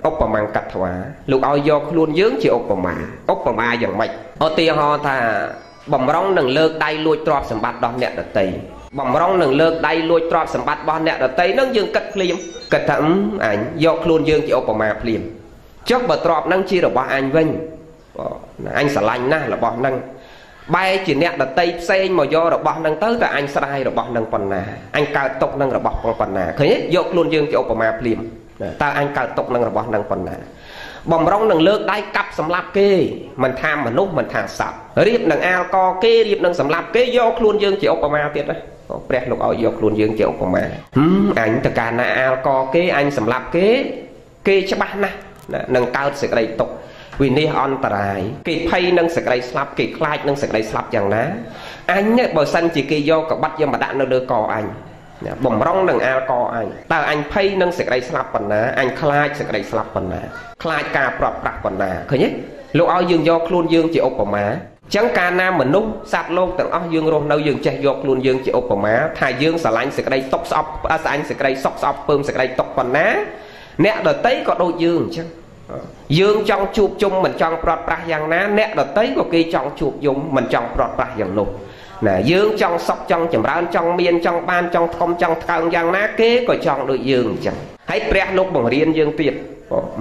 ឧបមាកត្វាលោកឲ្យយកខ្លួនយើងជាឧបមាឧបមាយ៉ាងម៉េចឧទាហរណ៍ថាបំរុងនឹងលើកដៃលួចទ្រព្យសម្បត្តិរបស់អ្នកដតីបំរុងនឹងលើកដៃលួចទ្រព្យសម្បត្តិរបស់អ្នកដតីនឹងយើងគិតភ្លាមគិតថាអញយកខ្លួនយើងជាឧបមាភ្លាមចុះបើទ្រព្យនឹងជារបស់អញវិញអញស្រឡាញ់ណាស់របស់នឹង បែរជាអ្នកដតីផ្សេងមកយករបស់នឹងទៅតែអញស្ដាយរបស់នឹងប៉ុណ្ណាអញកើតទុកនឹងរបស់ប៉ុណ្ណាឃើញទេយកខ្លួនយើងជាឧបមាភ្លាមតើអញកើតទុកនឹងរបស់នឹងប៉ុណ្ណាបំរុងនឹងលើកដៃកាប់សម្លាប់គេមិនថាមនុស្សមិនថាសត្វរៀបនឹងអាលកគេរៀបនឹងសម្លាប់គេយកខ្លួនយើងជាឧបមាទៀតណាព្រះលោកឲ្យយកខ្លួនយើងជាឧបមាហឹមអញតកាលណាអាលកគេអញសម្លាប់គេគេច្បាស់ណាស់នឹងកើតសេចក្តីទុក្ខ វិនិច្ឆ័យអន្តរាយគេភ័យនឹងសេចក្តីស្លាប់គេខ្លាចនឹងសេចក្តីស្លាប់យ៉ាងណាអញបើសិនជាគេយកកបាត់យកមកដាក់នៅលើកអញបំរុងនឹងអាលកអញតើអញភ័យនឹងសេចក្តីស្លាប់ប៉ុណ្ណាអញខ្លាចសេចក្តីស្លាប់ប៉ុណ្ណាខ្លាចការប្រត់ប្រាស់ប៉ុណ្ណាឃើញទេលោកឲ្យយើងយកខ្លួនយើងជាឧបមាចឹងកាលណាមនុស្សសត្វលោកទាំងអស់យើងរស់នៅយើងចេះយកខ្លួនយើងជាឧបមាថាយើងស្រឡាញ់សេចក្តីຕົកស្អប់ស្រឡាញ់សេចក្តីសុខស្អប់ពើមសេចក្តីຕົកប៉ុណ្ណាអ្នកដតីក៏ដូចយើងអញ្ចឹង យើងចង់ជួបជុំមិនចង់ប្រត់ប្រាស់យ៉ាងណាអ្នកដតីក៏គេចង់ជួបយំមិនចង់ប្រត់ប្រាស់យ៉ាងនោះណាយើងចង់សុខចង់ចម្រើនចង់មានចង់បានចង់ធំចង់ថ្កើងយ៉ាងណាគេក៏ចង់ដូចយើងអញ្ចឹងហើយព្រះលោកបង្រៀនយើងទៀត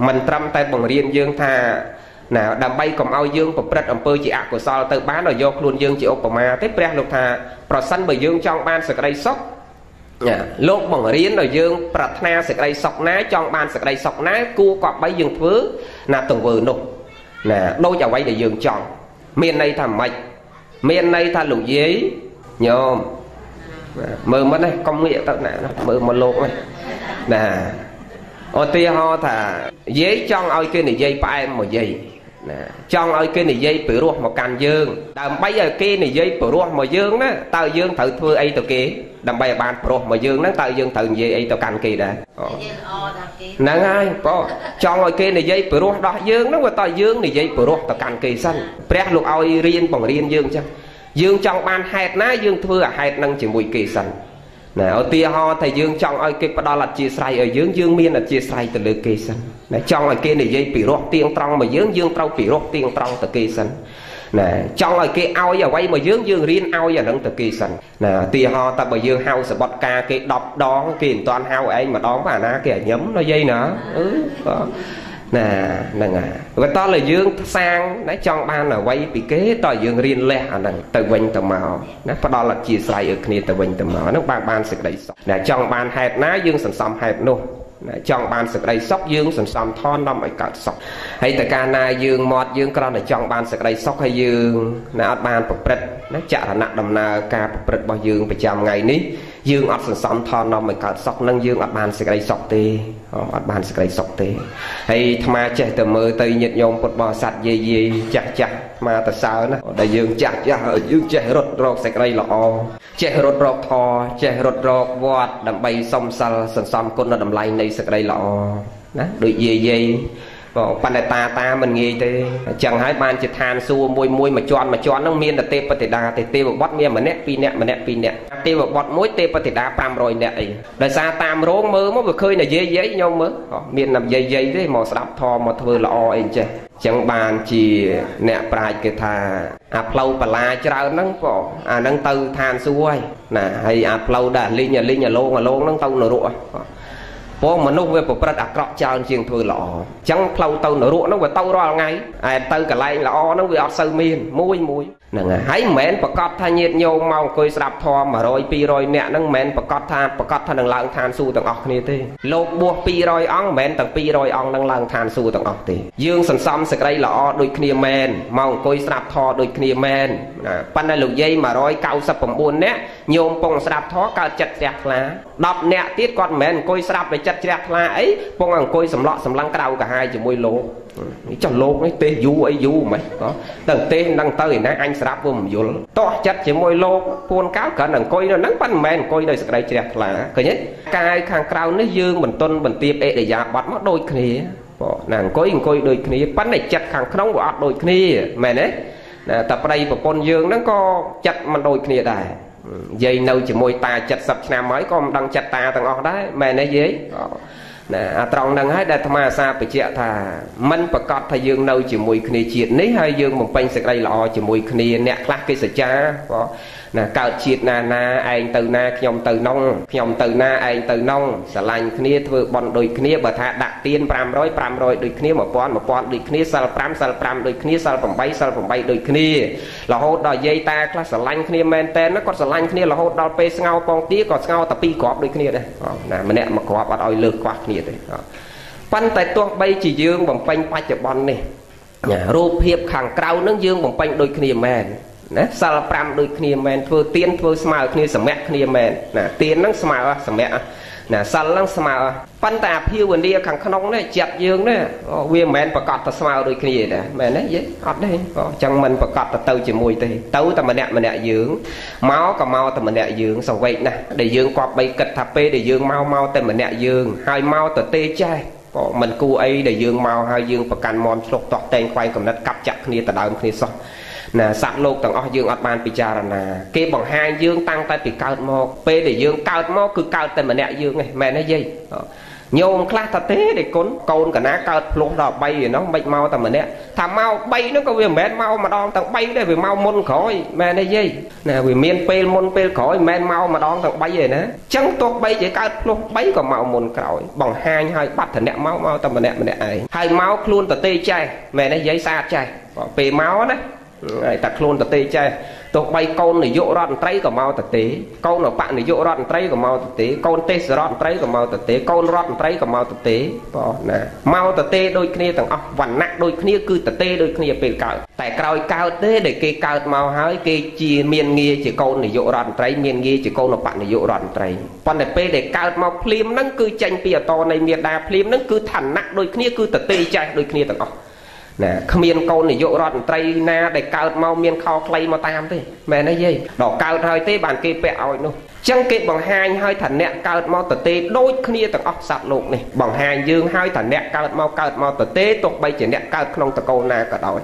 មិនត្រឹមតែបង្រៀនយើងថាណាដើម្បីកុំឲ្យយើងប្រព្រឹត្តអំពើជាអកុសលទៅបានឲ្យយកខ្លួនយើងជាឧបមាទេព្រះលោកថាប្រសិនបើយើងចង់បានសេចក្តីសុខណា លោកបង្រៀនឲ្យយើងប្រាថ្នាសេចក្តីសុខណាចង់បានសេចក្តីសុខណាគួរគប្បីយើងធ្វើណាទង្វើនោះណាដូចអ្វីដែលយើងចង់មានន័យថាម៉េចមានន័យថាលោកយាយញោមមើលមិនទេកុំងាកទៅណាមើលមកលោកនេះណាឧទាហរណ៍ថាយាយចង់ឲ្យគេនិយាយផ្អែមមកយាយ ណាចង់ឲ្យគេនិយាយពីរោះមកកាន់យើងដើម្បីឲ្យគេនិយាយពីរោះមកយើងណាតើយើងត្រូវធ្វើអីទៅគេដើម្បីឲ្យបានព្រោះមកយើងហ្នឹងតើយើងត្រូវនិយាយអីទៅកាន់គេដែរហ្នឹងហើយបងចង់ឲ្យគេនិយាយពីរោះដោះយើងហ្នឹងវាតើយើងនិយាយពីរោះទៅកាន់គេសិនព្រះលោកឲ្យរៀនបង្រៀនយើងអញ្ចឹងយើងចង់បានហេតុណាយើងធ្វើអាហេតុហ្នឹងជាមួយគេសិន ណាឧទាហរណ៍ថាយើងចង់ឲ្យគេផ្ដល់អធិស្ស្រ័យឲ្យយើងយើងមានអធិស្ស្រ័យទៅលើគេសិនណាចង់ឲ្យគេនិយាយពីរោះទៀងត្រង់មកយើងយើងត្រូវពីរោះទៀងត្រង់ទៅគេសិនណាចង់ឲ្យគេឲ្យអ្វីមកយើងយើងរៀនឲ្យអានឹងទៅគេសិនណាឧទាហរណ៍តែបើយើងហៅសបត់ការគេ10ដងគេមិនតាន់ហៅឯងម្ដងបាទណាគេឲ្យញឹមណាយាយណាអឺ ណាហ្នឹងហើយបើតើយើងសាងណាចង់បានអ្វីពីគេតើយើងរៀនលះអាហ្នឹងទៅវិញទៅមកណាផ្ដល់អធិស្ឋានឲ្យគ្នាទៅវិញទៅមកហ្នឹងបានបានសេចក្តីសុខណាចង់បានហេតុណាយើងសន្សំហេតុនោះណាចង់បានសេចក្តីសុខយើងសន្សំថននាំឲ្យកើតសុខហើយតែកាលណាយើងមកយើងគ្រាន់តែចង់បានសេចក្តីសុខហើយយើងណាអត់បានប្រព្រឹត្តណាចរណៈដំណើរការប្រព្រឹត្តរបស់យើងប្រចាំថ្ងៃនេះ យើងអត់សន្សំថននាំឲ្យកើតសុខនឹងយើងអត់បានសេចក្តីសុខទេអត់បានសេចក្តីសុខទេហើយអាត្មាចេះតែមើលទៅញាតិញោមពុទ្ធបរិស័ទយាយយាយចាស់ចាស់អាត្មាទៅសើណាដែលយើងចាស់ចាស់យើងចេះរត់រកសេចក្តីល្អចេះរត់រកធម៌ចេះរត់រកវត្តដើម្បីសំសិលសន្សំគុណតម្លៃនៃសេចក្តីល្អណាដូចយាយយាយ ក៏ប៉ុន្តែតាតាមិនងាយទេអញ្ចឹងហើយបានជាឋានសួគ៌មួយមួយមួយជាន់មួយជាន់ហ្នឹងមានតែទេពតិតាទេទេវបុត្រមានម្នាក់ពីរនាក់ម្នាក់ពីរនាក់ទេវបុត្រមួយទេពតិតា500នាក់អីដោយសារតាមរោងមើលមកវាឃើញតែយាយយាយខ្ញុំមើលមានតែយាយយាយទេមកស្ដាប់ធម៌មកធ្វើល្អអីចេះចឹងបានជាអ្នកប្រាជ្ញគេថាអាផ្លូវបលាច្រើនហ្នឹងក៏អាហ្នឹងទៅឋានសួគ៌ហើយណាហើយអាផ្លូវដែលលីងលីងអាលងអាលងហ្នឹងទៅនរក ព្រោះមនុស្សវាប្រព្រឹត្តអាក្រក់ច្រើនជាងធ្វើល្អអញ្ចឹងផ្លូវទៅនរកហ្នឹងវាទៅរាល់ថ្ងៃឯទៅកន្លែងល្អហ្នឹងវាអត់សូវមានមួយមួយហ្នឹងហើយហើយមិនមែនប្រកាសថាញាតញោមមកអង្គុយស្ដាប់ធម៌100 200នាក់ហ្នឹងមិនមែនប្រកាសថាប្រកាសថានឹងឡើងឋានសួគ៌ទាំងអស់គ្នាទេលោកបួស200អង្គមិនមែនទាំង200អង្គនឹងឡើងឋានសួគ៌ទាំងអស់ទេយើងសន្សំសេចក្តីល្អដូចគ្នាមែនមកអង្គុយស្ដាប់ធម៌ដូចគ្នាមែនណាប៉ុន្តែលោកយាយ199នាក់ញោមពងស្ដាប់ធម៌កើតចិត្តស្ទះខ្លា 10នាក់ទៀតគាត់មិនមែនអង្គុយស្ដាប់តែចិត្តជ្រះថ្លាអីពងអង្គុយសម្លក់សម្លឹងក្រៅកាហាយជាមួយលោកនេះចុះលោកនេះទេសយូរអីយូរមិនទៅទេសនឹងទៅឯណាអញស្រាប់វាមិនយល់តោះចិត្តជាមួយលោកពួនកៅគ្រាន់តែអង្គុយនៅហ្នឹងប៉ិនមិនមែនអង្គុយដោយសក្តីជ្រះថ្លាឃើញទេកាយខាងក្រៅនេះយើងបន្ទន់បន្ទាបអេរិយាប័តមកដូចគ្នាបងណាអង្គុយអង្គុយដូចគ្នាប៉ិនតែចិត្តខាងក្នុងវាអត់ដូចគ្នាមែនទេណាតែប្តីប្រពន្ធយើងហ្នឹងក៏ចិត្តមិនដូចគ្នាដែរ យាយនៅជាមួយតា70ឆ្នាំហើយក៏មិនដឹងចិត្តតាទាំងអស់ដែរមែនទេយាយ ណាអាត្រង់ហ្នឹងហើយដែលអាត្មាអាសាបញ្ជាក់ថាมันប្រកាសថាយើងនៅជាមួយគ្នាជាតិនេះហើយយើងបំពេញសេចក្តីល្អជាមួយគ្នាអ្នកខ្លះគេសច្ចាក៏ណាកើតជាតិណាណាឯងទៅណាខ្ញុំទៅនងខ្ញុំទៅណាឯងទៅនងស្រឡាញ់គ្នាធ្វើបន់ដូចគ្នាបើថាដាក់ទៀន500 500ដូចគ្នា1000 1000ដូចគ្នាសិល5សិល5ដូចគ្នាសិល8សិល8ដូចគ្នារហូតដល់យាយតាខ្លះស្រឡាញ់គ្នាមែនតែនគាត់ស្រឡាញ់គ្នារហូតដល់ពេលស្ងោពងទាក៏ស្ងោតែពីរគ្រាប់ដូចគ្នាដែរណាម្នាក់មួយគ្រាប់អត់ឲ្យលើសខ្វះគ្នាទេប៉ុន្តែទោះបីជាយើងបំពេញបច្ចុប្បន្ននេះរូបភាពខាងក្រៅនឹងយើងបំពេញដូចគ្នាមែនណាសិល5ដូចគ្នាមែនធ្វើទៀនធ្វើស្មើគ្នាសម្រាប់គ្នាមែនណាទៀនហ្នឹងស្មើសម្រាប់ ណាសិលហ្នឹងស្មើប៉ុន្តែអាភាវនាខាងក្នុងនេះចិត្តយើងនេះវាមិនមែនប្រកាសទៅស្មើដូចគ្នាដែរមែនទេយេអត់ទេអញ្ចឹងមិនប្រកាសទៅទៅជាមួយទេទៅតែម្នាក់ម្នាក់យើងមកក៏មកតែម្នាក់យើងសង្វេកណាស់ដែលយើងគប្បីគិតថាពេលដែលយើងមកមកតែម្នាក់យើងហើយមកទៅទេចេះក៏មិនគួរអីដែលយើងមកហើយយើងប្រកាន់មមឆ្លុះតោះតែងខ្វែងកំណត់កាប់ចាក់គ្នាទៅដើមគ្នាសោះ ណាសត្វលោកទាំងអស់យើងអត់បានពិចារណា គេបង្ហាញយើងតាំងតែពីកើតមក ពេលដែលយើងកើតមកគឺកើតតែម្នាក់យើងឯងមែនទេយាយញោមខ្លះថាទេដែលគុណកូនកណាកើតភ្លោះដល់3ឯនោះមិនមកតែម្នាក់ថាមក3នោះក៏វាមិនមែនមកម្ដងទាំង3ដែរវាមកមុនក្រោយមែនទេយាយណាវាមានពេលមុនពេលក្រោយមិនមែនមកម្ដងទាំង3ឯណាចឹងទោះបីជាកើតភ្លោះ3ក៏មកមុនក្រោយបង្ហាញឲ្យបាត់តំណែងមកមកតែម្នាក់ម្នាក់ឯងហើយមកខ្លួនតទេចេះមែនទេយាយស្អាតចេះពេលមកណា ហើយតែខ្លួនតទេចេះទោះបីកូននាយករដ្ឋមន្ត្រីក៏មកតទេកូនអបនាយករដ្ឋមន្ត្រីក៏មកតទេកូនទេសរដ្ឋមន្ត្រីក៏មកតទេកូនរដ្ឋមន្ត្រីក៏មកតទេបងណាមកតទេដូចគ្នាទាំងអស់វណ្ណៈដូចគ្នាគឺតទេដូចគ្នាពេលកើតតែក្រោយកើតទេដែលគេកើតមកហើយគេជាមានងារជាកូននាយករដ្ឋមន្ត្រីមានងារជាកូនអបនាយករដ្ឋមន្ត្រីប៉ុន្តែពេលដែលកើតមកភ្លាមហ្នឹងគឺចេញពីអតនៃមេដាភ្លាមហ្នឹងគឺឋានៈដូចគ្នាគឺតទេចេះដូចគ្នាទាំងអស់ ណាគ្មានកូននាយករដ្ឋមន្ត្រីណាដែលកើតមកមានខោខ្លីមកតាមទេមែនទេយាយដល់កើតហើយទេបានគេពាក់ឲ្យនោះចឹងគេបង្ហាញឲ្យថាអ្នកកើតមកតទេដូចគ្នាទាំងអស់សត្វលោកនេះបង្ហាញយើងឲ្យថាអ្នកកើតមកកើតមកតទេទោះបីជាអ្នកកើតក្នុងតកូលណាក៏ដោយ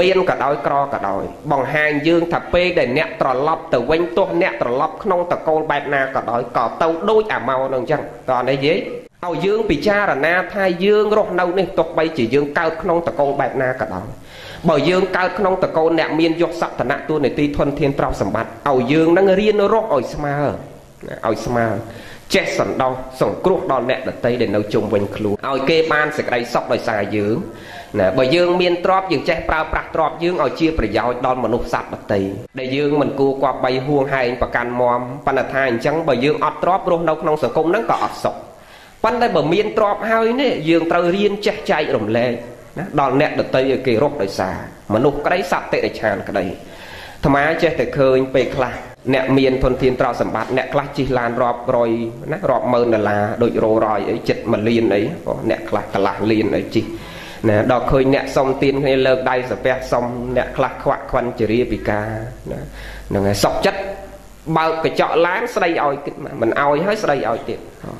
មានក៏ដោយក្រក៏ដោយបង្ហាញយើងថាពេលដែលអ្នកត្រឡប់ទៅវិញទោះអ្នកត្រឡប់ក្នុងតកូលបែបណាក៏ដោយក៏ទៅដូចអាម៉ៅនឹងចឹងតោះនេះយាយ ឲ្យយើងពិចារណាថាយើងរស់នៅនេះទុកបីជាយើងកើតក្នុងតកូលបែបណាក៏ដោយបើយើងកើតក្នុងតកូលអ្នកមានយកសក្តានៈទួនាទីធនធានទ្រព្យសម្បត្តិឲ្យយើងនឹងរៀនរស់ឲ្យស្មើឲ្យស្មើចេះសន្តោសសង្គ្រោះដល់អ្នកដតីដែលនៅជុំវិញខ្លួនឲ្យគេបានសេចក្តីសុខដោយសារយើងណាបើយើងមានទ្រព្យយើងចេះប្រើប្រាស់ទ្រព្យយើងឲ្យជាប្រយោជន៍ដល់មនុស្សសត្វដតីដែលយើងមិនគួរគប្បីហួងហែងប្រកាន់មមប៉ុន្តែថាអញ្ចឹងបើយើងអត់ទ្រព្យរស់នៅក្នុងសង្គមហ្នឹងក៏អត់សុខ ប៉ុន្តែបើមានទ្រព្យហើយនេះយើងត្រូវរៀនចេះចែករំលែកណាដល់អ្នកដតីឲ្យគេរកដោយសារមនុស្សក្តីសត្វតិរិឆានក្តីអាត្មាចេះតែឃើញពេលខ្លះអ្នកមានធនធានទ្រព្យសម្បត្តិអ្នកខ្លះជិះឡានរាប់រយណារាប់ម៉ឺនដុល្លារដូចរោរយអីចិត្តមួយលានអីអ្នកខ្លះកន្លះលានអីជិះណាដល់ឃើញអ្នកសុំទៀនគ្នាលើកដៃសាពះសុំអ្នកខ្លះខ្វាក់ខ្វិនជរាពិការណាហ្នឹងហើយសុកចិត្តបើកកញ្ចក់ឡានស្ដីឲ្យមិនឲ្យហើយស្ដីឲ្យទៀតណា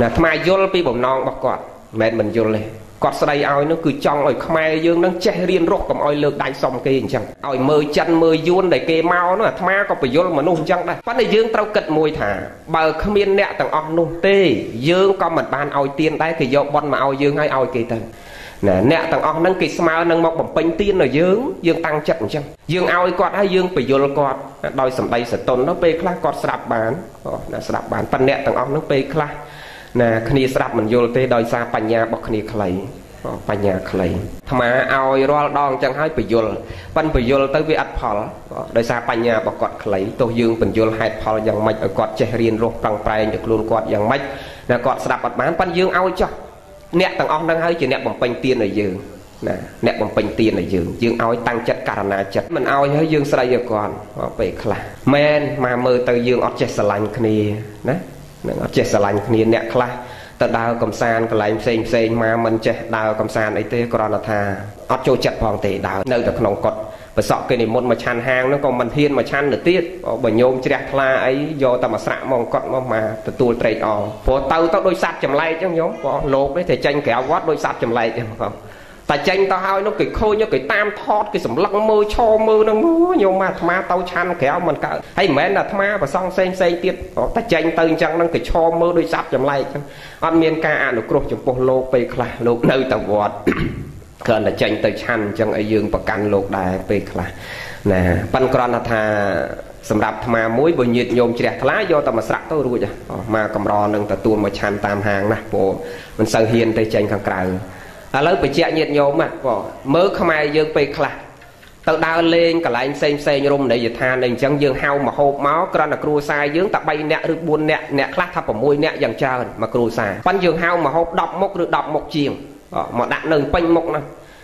ណាអាត្មាយល់ពីបំណងរបស់គាត់មិនមែនមិនយល់ទេគាត់ស្ដីឲ្យនោះគឺចង់ឲ្យខ្មែរយើងនឹងចេះរៀនរស់កុំឲ្យលើកដៃសុំគេអញ្ចឹងឲ្យមើលចិនមើលយួនដែលគេមកនោះអាត្មាក៏បញ្យល់មនុស្សអញ្ចឹងដែរប៉ុន្តែយើងត្រូវគិតមួយថាបើគ្មានអ្នកទាំងអស់នោះទេយើងក៏មិនបានឲ្យទៀនដែរគេយកបន់មកឲ្យយើងឲ្យឲ្យគេទៅណាអ្នកទាំងអស់ហ្នឹងគេស្មើនឹងមកបំពេញទានដល់យើងយើងតាំងចិត្តអញ្ចឹងយើងឲ្យគាត់ហើយយើងបញ្យលគាត់ដោយសម្ដីសតុនទៅពេលខ្លះគាត់ស្ដាប់បានណាស្ដាប់បានប៉ុន្តែអ្នកទាំងអស់ហ្នឹងពេលខ្លះ ណាគ្នាស្ដាប់មិនយល់ទេដោយសារបញ្ញារបស់គ្នាខ្លីបញ្ញាខ្លីអាត្មាឲ្យរាល់ដងចឹងហើយបញ្យលប៉ិនបញ្យលទៅវាអត់ផលដោយសារបញ្ញារបស់គាត់ខ្លីទោះយើងបញ្យលហេតុផលយ៉ាងម៉េចឲ្យគាត់ចេះរៀនរស់ប្រឹងប្រែងទៅខ្លួនគាត់យ៉ាងម៉េចណាគាត់ស្ដាប់អត់បានប៉ិនយើងឲ្យចោះអ្នកទាំងអស់ហ្នឹងហើយជាអ្នកបំពេញទានឲ្យយើងណាអ្នកបំពេញទានឲ្យយើងយើងឲ្យតាំងចិត្តករណាចិត្តមិនឲ្យហើយយើងស្ដីឲ្យគាត់ពេលខ្លះមែនមកមើលទៅយើងអត់ចេះស្រឡាញ់គ្នាណា នឹងអត់ចេះស្រឡាញ់គ្នាអ្នកខ្លះទៅដើរកំសាន្តកន្លែងផ្សេងផ្សេងមកមិនចេះដើរកំសាន្តអីទេគ្រាន់តែថាអត់ចូលចិត្តផងទេដើរនៅតែក្នុងកុដប្រសក់គេនិមន្តមកឆាន់ហាងហ្នឹងក៏មិនហ៊ានមកឆាន់ទៅទៀតបើញោមជ្រះថ្លាអីយកតែមកស្រាក់មកកត់មកមកទទួលត្រេកអរព្រោះទៅទៅដោយសัตว์ចម្លែកចឹងញោមបងលោកនេះតែចេញក្រៅវត្តដោយសัตว์ចម្លែកចឹងបង តែចេញទៅហើយនោះគេខូចគេតាមថតគេសម្លឹងមើលឈរមើលនឹងញោមអាត្មាទៅឆាន់ក្រៅមិនកើតហើយមិនមែនអាត្មាប្រសងផ្សេងផ្សេងទៀតតែចេញទៅអញ្ចឹងនឹងគេឈរមើលដោយសัตว์ចម្លែកចឹងអត់មានការអនុគ្រោះចំពោះលោកពេលខ្លះលោកនៅតែវត្តគ្រាន់តែចេញទៅឆាន់អញ្ចឹងឲ្យយើងប្រកាន់លោកដែរពេលខ្លះណាប៉ិនគ្រាន់តែថាសម្រាប់អាមួយបើញាតញោមជ្រះថ្លាយកតែមកស្រាក់ទៅរួចមកកំរនឹងទទួលមកឆាន់តាមហាងណាព្រោះមិនសូវហ៊ានទៅចេញខាងក្រៅ ឥឡូវបញ្ជាក់ញាតញោមហ្នឹងមើលខ្មែរយើងពេលខ្លះទៅដើរលេងកន្លែងផ្សេងផ្សេងរមណីយដ្ឋានអីអញ្ចឹងយើងហៅមកហូបមកគ្រាន់តែគ្រួសារយើងតែ3នាក់ឬ4នាក់អ្នកខ្លះថា6នាក់យ៉ាងច្រើនមកគ្រួសារប៉ិនយើងហៅមកហូប10មុខឬ10មុខជាងមកដាក់នៅពេញមុខណា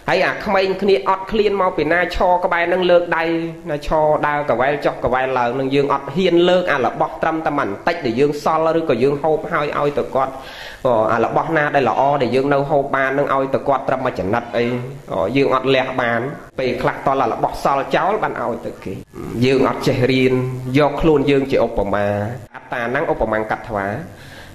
ហើយអាក្មេងគ្នាអត់ឃ្លានមកពីណាឈរក្បែរនឹងលើកដៃណាឈរដើរកវែលចុះកវែលឡើងនឹងយើងអត់ហ៊ានលើកអារបស់ត្រឹមតែបន្តិចដែលយើងសល់ឬក៏យើងហូបហើយឲ្យទៅគាត់អារបស់ណាដែលល្អដែលយើងនៅហូបបាននឹងឲ្យទៅគាត់ត្រឹមមួយចំណិតអីយើងអត់លះបានពេលខ្លះតលរបស់សល់ចោលបានឲ្យទៅគេយើងអត់ចេះរៀនយកខ្លួនយើងជាឧបមាអត្តាហ្នឹងឧបមាកាត់ថ្វា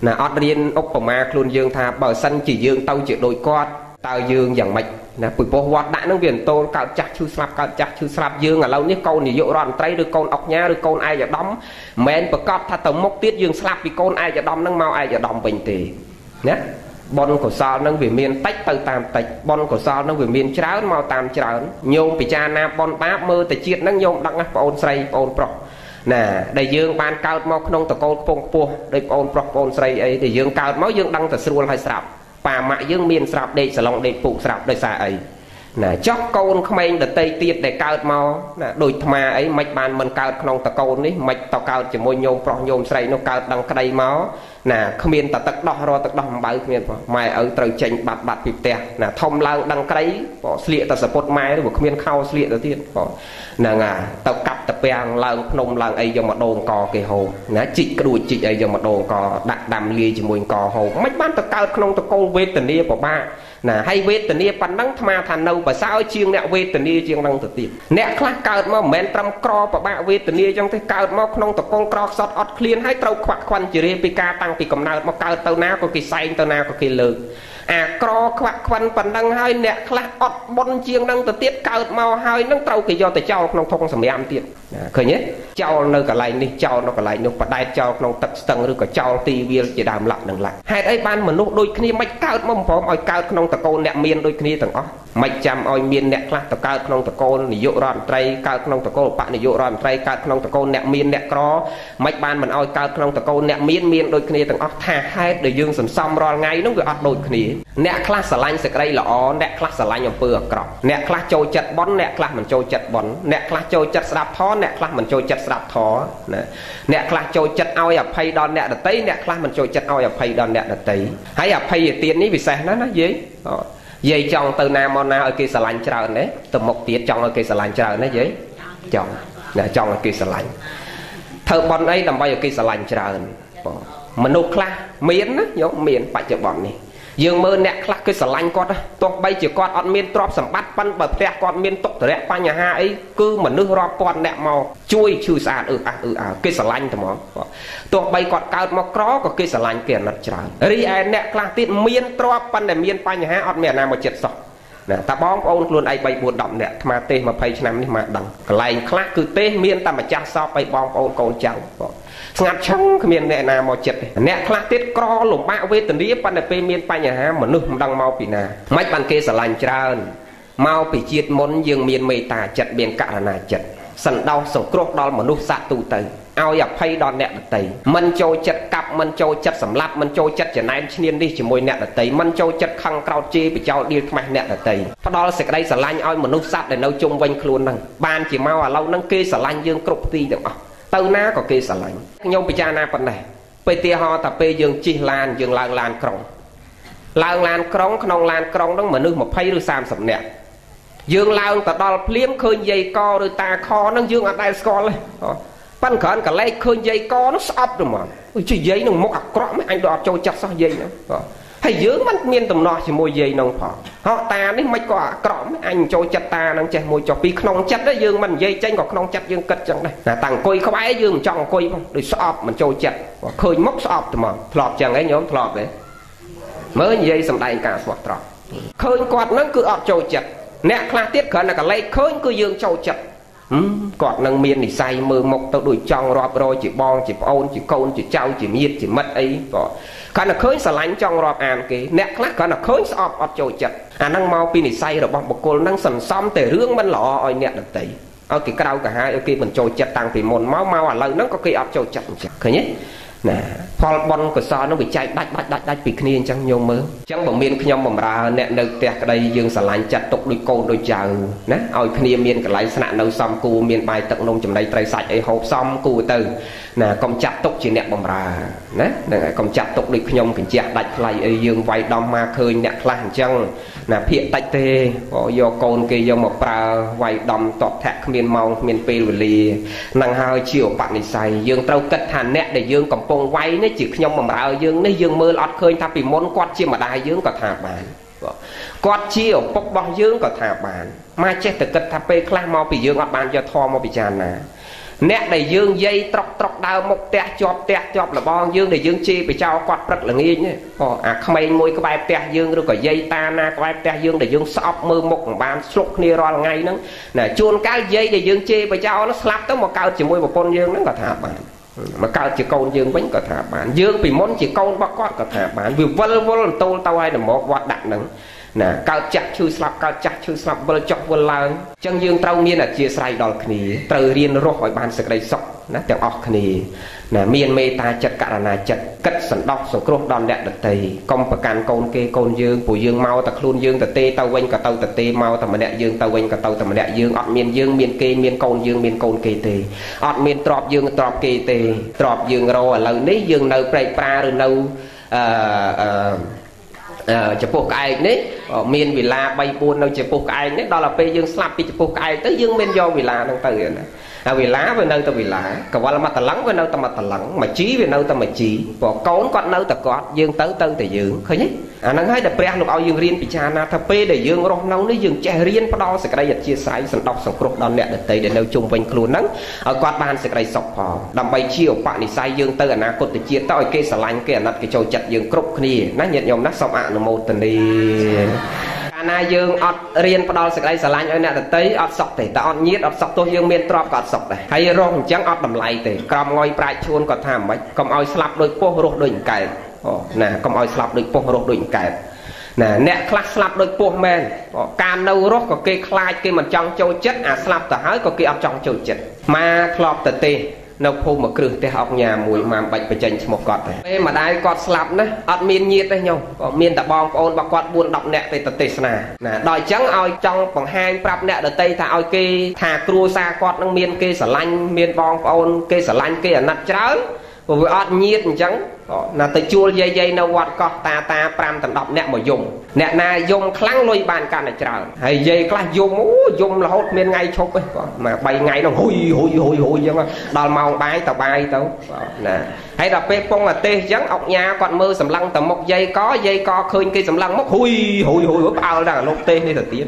ណាអត់រៀនឧបមាខ្លួនយើងថាបើសិនជាយើងទៅជាដូចគាត់ តើយើងយ៉ាងម៉េចណាពីព្រោះវត្តដាក់នឹងវាអន្តោលកើតចាស់ឈឺស្លាប់កើតចាស់ឈឺស្លាប់យើងឥឡូវនេះកូននាយករដ្ឋមន្ត្រីឬកូនអុកញ៉ាឬកូនឯកឧត្តមមិនមែនប្រកាសថាទៅមុខទៀតយើងស្លាប់ពីកូនឯកឧត្តមនឹងមកឯកឧត្តមវិញទេណាបុណ្យកុសលនឹងវាមានតិចទៅតាមតិចបុណ្យកុសលនឹងវាមានច្រើនមកតាមច្រើនញោមពិចារណាបុណ្យបាបមើលតែជាតិនឹងញោមដឹងណាបងអូនស្រីបងអូនប្រុសណាដែលយើងបានកើតមកក្នុងតកូលខ្ពងខ្ពស់ដោយបងអូនប្រុសបងអូនស្រីអីដែលយើងកើតមកយើងដឹងតែស្រួលហើយស្រាប់ ប៉ាម៉ាក់យើងមានស្រាប់ដេកសឡុងដេកពូកស្រាប់ដោយសារអីណាចោះកូនក្មេងដតីទៀតដែលកើតមកណាដូចថ្មអីមិនបានមិនកើតក្នុងតកូននេះមិនតកើតជាមួយញោមប្រុសញោមស្រីនោះកើតដឹងក្តីមកណាគ្មានតទឹកដោះរទឹកដោះអំបៅគ្មានបងម៉ែឪត្រូវចេញបាត់បាត់ពីផ្ទះណាធំឡើងដឹងក្តីបងស្លៀកតែសពុតម៉ែឬគ្មានខោស្លៀកទៅទៀតបងហ្នឹងអាទៅកាប់តពាំងឡើងភ្នំឡើងអីយកមកដូងកគេហូបណាជីកក្ដួចជីកអីយកមកដូងកដាក់ដាំលាយជាមួយកហូបមិនបានទៅកើតក្នុងតកូលវេទនាពិបាកណាហើយវេទនាប៉ុណ្ណឹងថ្មថានៅប្រសើរជាងអ្នកវេទនាជាងនឹងទៅទៀតអ្នកខ្លះកើតមកមិនមែនត្រឹមក្រប្របាក់វេទនាអញ្ចឹងទេកើតមកក្នុងតកូលក្រខ្សត់អត់ឃ្លានហើយត្រូវខ្វាក់ខ្វាន់ជារាពីការតាំងពីកំណើតមកកើតទៅណាក៏គេសែងទៅណាក៏គេលើកអាក្រខ្វាក់ខ្វិនប៉ុណ្ណឹងហើយអ្នកខ្លះអត់បុនជាងនឹងទៅទៀតកើតមកហើយនឹងត្រូវគេយកទៅចោលក្នុងធុងសម្រាមទៀត ឃើញទេចោលនៅកន្លែងនេះចោលនៅកន្លែងនោះបដែតចោលក្នុងទឹកស្ទឹងឬក៏ចោលទីវាលជាដើមលក្ខនឹងលក្ខហេតុអីបានមនុស្សដូចគ្នាមិនកើតមកព្រមឲ្យកើតក្នុងតកូលអ្នកមានដូចគ្នាទាំងអស់មិនចាំឲ្យមានអ្នកខ្លះទៅកើតក្នុងតកូលនាយករដ្ឋមន្ត្រីកើតក្នុងតកូលបកនាយករដ្ឋមន្ត្រីកើតក្នុងតកូលអ្នកមានអ្នកក្រមិនបានមិនឲ្យកើតក្នុងតកូលអ្នកមានមានដូចគ្នាទាំងអស់ថាហេតុដែលយើងសន្សំរាល់ថ្ងៃនោះវាអត់ដូចគ្នាអ្នកខ្លះស្រឡាញ់សេចក្តីល្អអ្នកខ្លះស្រឡាញ់អំពើអាក្រក់អ្នកខ្លះចូលចិត្តបន់អ្នកខ្លះមិនចូលចិត្តបន់អ្នកខ្លះចូលចិត្តស្ដាប់ធម៌អ្នកខ្លះមិនចូលចិត្តស្ដាប់ធម៌ណាអ្នកខ្លះចូលចិត្តឲ្យអភ័យដល់អ្នកដតីអ្នកខ្លះមិនចូលចិត្តឲ្យអភ័យដល់អ្នកដតីហើយអភ័យទាននេះពិសេសណាស់ណាយាយយាយចង់ទៅណាមកណាឲ្យគេស្រឡាញ់ច្រើនទេទៅមុខទៀតចង់ឲ្យគេស្រឡាញ់ច្រើនណាយាយចង់ណាចង់ឲ្យគេស្រឡាញ់ធ្វើបន់អីដើម្បីឲ្យគេស្រឡាញ់ច្រើនបងមនុស្សខ្លះមានណាយកមានបច្ចុប្បន្ននេះ យើងមើលអ្នកខ្លះគឺស្រឡាញ់គាត់ទោះបីជាគាត់អត់មានទ្រព្យសម្បត្តិប៉ុន្តែបើផ្ទះគាត់មានទុកតរៈបញ្ហាអីគឺមនុស្សរាប់ពាន់អ្នកមកជួយឈឺស្អាតអឺអះអឺអើគេស្រឡាញ់តែហ្មងទោះបីគាត់កើតមកក្រក៏គេស្រឡាញ់គេអាណិតច្រើនរីឯអ្នកខ្លះទៀតមានទ្រព្យប៉ុន្តែមានបញ្ហាអត់មានអាណាមកចិត្តសោះណាតាបងប្អូនខ្លួនឯង3 4 10នាក់អាត្មាទេស20ឆ្នាំនេះមកដឹងកន្លែងខ្លះគឺទេសមានតែម្ចាស់សពឲ្យបងប្អូនកូនចៅបង ស្ងាត់ឈឹងគ្មានអ្នកណាមកចិត្តអ្នកខ្លះទៀតក្រលំបាកវេទនាប៉ុន្តែពេលមានបញ្ហាមនុស្សមិនដឹងមកពីណាមិនបានគេស្រឡាញ់ច្រើនមកពីជាតិមុនយើងមានមេត្តាចិត្តមានករណាចិត្តសន្តោសសង្គ្រោះដល់មនុស្សសាក់ទូទៅឲ្យអភ័យដល់អ្នកដតីមិនចូលចិត្តកាប់មិនចូលចិត្តសម្លាប់មិនចូលចិត្តចំណែនឈ្នាននេះជាមួយអ្នកដតីមិនចូលចិត្តខឹងក្រោតជេរបចោលដៀលខ្មាស់អ្នកដតីផ្ដល់សេចក្តីស្រឡាញ់ឲ្យមនុស្សសត្វដែលនៅជុំវិញខ្លួននឹងបានជាមកឥឡូវនឹងគេស្រឡាញ់យើងគ្រប់ទីទាំងអស់ ទៅណាក៏គេស្រឡាញ់ខ្ញុំពិចារណាប៉ុណ្ណេះពេលទីហោថាពេលយើងជិះឡានយើងឡើងឡានក្រុងឡើងឡានក្រុងក្នុងឡានក្រុងហ្នឹងមនុស្ស20ឬ30នាក់យើងឡើងទៅដល់ភ្លាមឃើញយាយកឬតាខហ្នឹងយើងអត់ដែលស្គាល់ទេប៉ិនគ្រាន់កលែកឃើញយាយកនោះស្អប់ទៅហ្មងជិះយាយនឹងមុខអាក្រក់មិនអញដល់អត់ចូលចិត្តសោះយាយហ្នឹង ហើយយើងមិនមានដំណោះជាមួយយាយនឹងផងហោះតានេះមិនក៏អាក្រក់អញចូលចិត្តតានឹងចេះមួយចុះពីក្នុងចិត្តយើងមិននិយាយចេញក៏ក្នុងចិត្តយើងគិតចឹងដែរតែតាំងអង្គុយក្បែរយើងមិនចង់អង្គុយផងដូចស្អប់មិនចូលចិត្តឃើញមុខស្អប់ត្មងធ្លាប់ចឹងឯងញោមធ្លាប់ទេមើលនិយាយសំដែងការស្មោះត្រង់ឃើញគាត់នឹងគឺអត់ចូលចិត្តអ្នកខ្លះទៀតគ្រាន់តែកលែកឃើញគឺយើងចូលចិត្តគាត់នឹងមាននិស័យមើលមុខទៅដូចចង់រាប់រយជាបងជាប្អូនជាកូនជាចៅជាញាតិជាមិត្តអីក៏ គាត់តែឃើញស្រឡាញ់ចង់រាប់អានគេអ្នកខ្លះគាត់តែឃើញស្អប់អត់ចូលចិត្តអាហ្នឹងមកពីនិស័យរបស់បុគ្គលហ្នឹងសន្សំតែរឿងមិនល្អឲ្យអ្នកដទៃឲ្យគេក្រៅកាហាយឲ្យគេមិនចូលចិត្តតាំងពីមុនមកមកឥឡូវហ្នឹងក៏គេអត់ចូលចិត្តអញ្ចឹងឃើញទេ ណាផលបន់កសលនោះវាចែកដាច់ដាច់ដាច់ដាច់ពីគ្នាអញ្ចឹងញោមមើលអញ្ចឹងបើមានខ្ញុំបំរើអ្នកនៅផ្ទះក្តីយើងស្រឡាញ់ចាត់ទុកដូចកូនដូចចៅណាឲ្យគ្នាមានកន្លែងស្នាក់នៅសំគូមានបាយទឹកនំចំណីត្រីសាច់អីហូបសំគូទៅណាកុំចាត់ទុកជាអ្នកបំរើណាហ្នឹងហើយកុំចាត់ទុកដូចខ្ញុំកញ្ជះដាច់ថ្លៃអីយើងវាយដំមកឃើញអ្នកខ្លះអញ្ចឹងណាភាកតិចទេយកកូនគេយកមកប្រើវាយដំតបធាក់គ្មានម៉ោងគ្មានពេលវេលានឹងហើយជាឧបនិស្ស័យយើងត្រូវគិតថាអ្នកដែលយើងកំពុងវាយនេះជាខ្ញុំបំរើយើងនេះយើងមើលអត់ឃើញថាពីមុនគាត់ជាម្ដាយយើងក៏ថាបានគាត់ជាឪពុករបស់យើងក៏ថាបានមកចេះតែគិតថាពេលខ្លះមកពីយើងអត់បានយកធម៌មកពិចារណាអ្នកដែលយើងយាយត្រុកត្រុកដើរមុខផ្ទះជាប់ផ្ទះជាប់លបងយើងដែលយើងជេរបចោគាត់ព្រឹកល្ងាចហ្នឹងអូអាក្មេងមួយក្បែរផ្ទះយើងឬក៏យាយតាណាក្បែរផ្ទះយើងដែលយើងស្អប់មើលមុខមិនបានស្លុកគ្នារាល់ថ្ងៃហ្នឹងណាជួនកាលយាយដែលយើងជេរបចោនោះស្លាប់ទៅមកកើតជាមួយប្រពន្ធយើងហ្នឹងក៏ថាបាន មកកើតជាកូនយើងវិញក៏ថាបានយើងពីមុនជាកូនរបស់គាត់ក៏ថាបានវាវិលវល់តូលទៅឲ្យទៅមកវត្តដាក់ហ្នឹង ណាកើតចាស់ឈឺស្លាប់កើតចាស់ឈឺស្លាប់វិលចុះវិលឡើងអញ្ចឹងយើងត្រូវមានអធិស្ឋានដល់គ្នាត្រូវរៀនរស់ឲ្យបានសេចក្តីសុខណាទាំងអស់គ្នាណាមានមេត្តាចិត្តករណាចិត្តគិតសន្តោសសង្គ្រោះដល់អ្នកដតីកុំប្រកាន់កូនគេកូនយើងពួកយើងមកតែខ្លួនយើងទៅទេទៅវិញក៏ទៅទៅទេមកតែម្នាក់យើងទៅវិញក៏ទៅតែម្នាក់យើងអត់មានយើងមានគេមានកូនយើងមានកូនគេទេអត់មានទ្របយើងទ្របគេទេទ្របយើងរឥឡូវនេះយើងនៅប្រែកប្រាឬនៅអឺអឺ ចំពោះក្អែកនេះមានវិឡា3 4នៅចំពោះក្អែកនេះដល់ទៅពេលយើងស្លាប់ពីចំពោះក្អែកទៅយើងមានយកវិឡាហ្នឹងទៅណា ហើយវិឡាវានៅតែវិឡាកវលមកតឡឹងវានៅតែមកតឡឹងមកជីវានៅតែមកជីព្រោះកូនគាត់នៅតែគាត់យើងទៅទៅតែយើងឃើញទេអាហ្នឹងហើយដែលព្រះលោកឲ្យយើងរៀនពិចារណាថាពេលដែលយើងរស់នៅនេះយើងចេះរៀនផ្ដល់សេចក្តីអធិស្ឋានសន្តោសសង្គ្រោះដល់អ្នកដទៃដែលនៅជុំវិញខ្លួនហ្នឹងឲ្យគាត់បានសេចក្តីសុខផងដើម្បីជាឧបនិស្ស័យយើងទៅអនាគតជាតិទៅឲ្យគេស្រឡាញ់គេអាណិតគេចូលចិត្តយើងគ្រប់គ្នាណាញាតិញោមណាសូមអនុមោទនាកាល ណាយើងអត់រៀនផ្ដល់សេចក្តីស្រឡាញ់ឲ្យអ្នកដតីអត់សុខទេតែអត់ញៀតអត់សុខទោះយើងមានទ្រព្យក៏អត់សុខដែរហើយរស់អញ្ចឹងអត់តម្លៃទេក្រំងយប្រាជ្ញឈួនក៏ថាមិនកុំឲ្យស្លាប់ដោយពោះរស់ដូចអង្កែបអូណាកុំឲ្យស្លាប់ដូចពោះរស់ដូចអង្កែបណាអ្នកខ្លះស្លាប់ដោយពោះមែនការនៅរស់ក៏គេខ្លាចគេមិនចង់ចូលចិត្តអាស្លាប់ទៅហើយក៏គេអត់ចង់ចូលចិត្តមកធ្លាប់ទៅទេ នៅភូមិមកគ្រឹះផ្ទះអុកញ៉ាមួយមកបាច់បញ្ចេញឈ្មោះគាត់ទេពេលម្ដាយគាត់ស្លាប់ណាអត់មានញាតិទេញោមក៏មានតែបងប្អូនរបស់គាត់4 10នាក់ទេទៅទេសនាណាដល់អញ្ចឹងឲ្យចង់បង្ហាញប្រាប់អ្នកដតីថាឲ្យគេថាគ្រួសារគាត់នឹងមានគេស្រឡាញ់មានបងប្អូនគេស្រឡាញ់គេអាណិតច្រើន ព្រោះវាអត់ញាតអញ្ចឹងណាទៅជួលយាយយាយនៅវត្តកោះតាតា5ដល់10អ្នកមកយំអ្នកណាយំខ្លាំងលុយបានកាន់តែច្រើនហើយយាយខ្លះយំអូយំរហូតមានថ្ងៃឈប់ឯងគាត់មក3ថ្ងៃនោះហុយហុយហុយហុយអញ្ចឹងដល់ម៉ោងបាយទៅបាយទៅណាហើយដល់ពេលពងអាទេសអញ្ចឹងអុកញ៉ាគាត់មើលសម្លឹងទៅមុខយាយកយាយកឃើញគេសម្លឹងមុខហុយហុយហុយផ្អើលដល់លោកទេសនេះទៅទៀត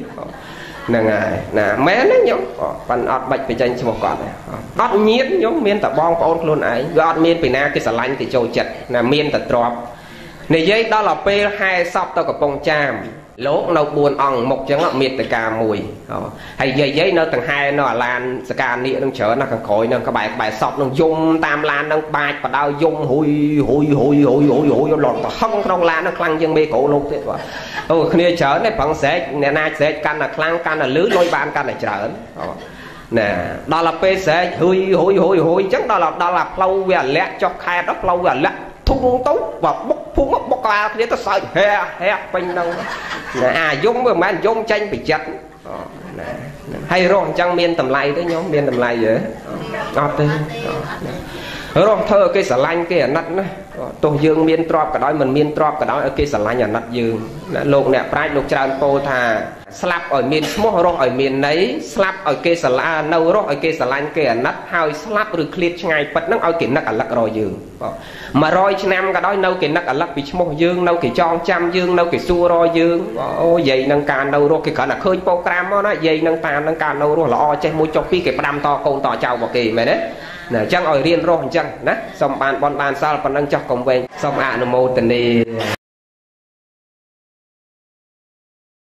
ហ្នឹងហើយណាមែនទេញោមប៉ាន់អត់បាច់បញ្ចេញឈ្មោះគាត់ទេអត់ញៀតញោមមានតែបងប្អូនខ្លួនឯងវាអត់មានពីណាគេស្រឡាញ់គេចូលចិត្តណាមានតែទ្របនិយាយដល់ទៅពេលហែសពទៅកំពង់ចាម លោកនៅ4អង្គមុខចឹងមេត្តាមួយហើយយាយយាយនៅដង្ហែនៅអាឡានសកាននេះនឹងច្រើនណាស់ខាងក្រោយនឹងក្បែរក្បែរសពនឹងយំតាមឡាននឹងបាច់បដៅយំហ៊ុយហ៊ុយហ៊ុយហ៊ុយហ៊ុយហ៊ុយលត់ទៅហឹងក្នុងឡាននឹងខ្លាំងជាងមេក្រូលោកទៀតបាទអូគ្នាច្រើនទេប្រឹងស្រែកអ្នកណាស្រែកកាន់តែខ្លាំងកាន់តែលឺលុយបានកាន់តែច្រើនណាដល់ទៅពេលស្រែកហ៊ុយហ៊ុយហ៊ុយហ៊ុយអញ្ចឹងដល់ដល់ផ្លូវវាលាក់ចុះខែដល់ផ្លូវវាលាក់ធុ ងទៅបើបុកភូមិបុកក្បាលគ្នាទៅសើចហែហែពេញហ្នឹងណាអាយំវាមិនមែនយំចេញពីចិត្តណាហើយរស់អញ្ចឹងមានតម្លៃទេញោមមានតម្លៃទេអត់ទេ រស់ធ្វើឲ្យគេស្រឡាញ់គេអាណិតណាទោះយើងមានទ្រព្យក៏ដោយមិនមានទ្រព្យក៏ដោយឲ្យគេស្រឡាញ់អាណិតយើងណាលោកអ្នកប្រាជ្ញលោកច្រើនពោលថាស្លាប់ឲ្យមានឈ្មោះរស់ឲ្យមានន័យស្លាប់ឲ្យគេស្រឡាញ់នៅរស់ឲ្យគេស្រឡាញ់គេអាណិតហើយស្លាប់ឬឃ្លាតឆ្ងាយពិតហ្នឹងឲ្យគេនឹកអាលឹករយើង100ឆ្នាំក៏ដោយនៅគេនឹកអាលឹកពីឈ្មោះយើងនៅគេចងចាំយើងនៅគេសួររយើងអូយាយនឹងការនៅរស់គេគ្រាន់តែឃើញប្រូក្រាមមកណាយាយនឹងតានឹងការនៅរស់ល្អចេះមួយចុះពីរគេផ្ដាំតកូនតចៅមកគេមែនទេ ណាអញ្ចឹងឲ្យរៀនរស់អញ្ចឹងណាសូមបានបនបានសល់ប៉ុណ្ណឹងចោះកុំវែងសូមអនុមោទនា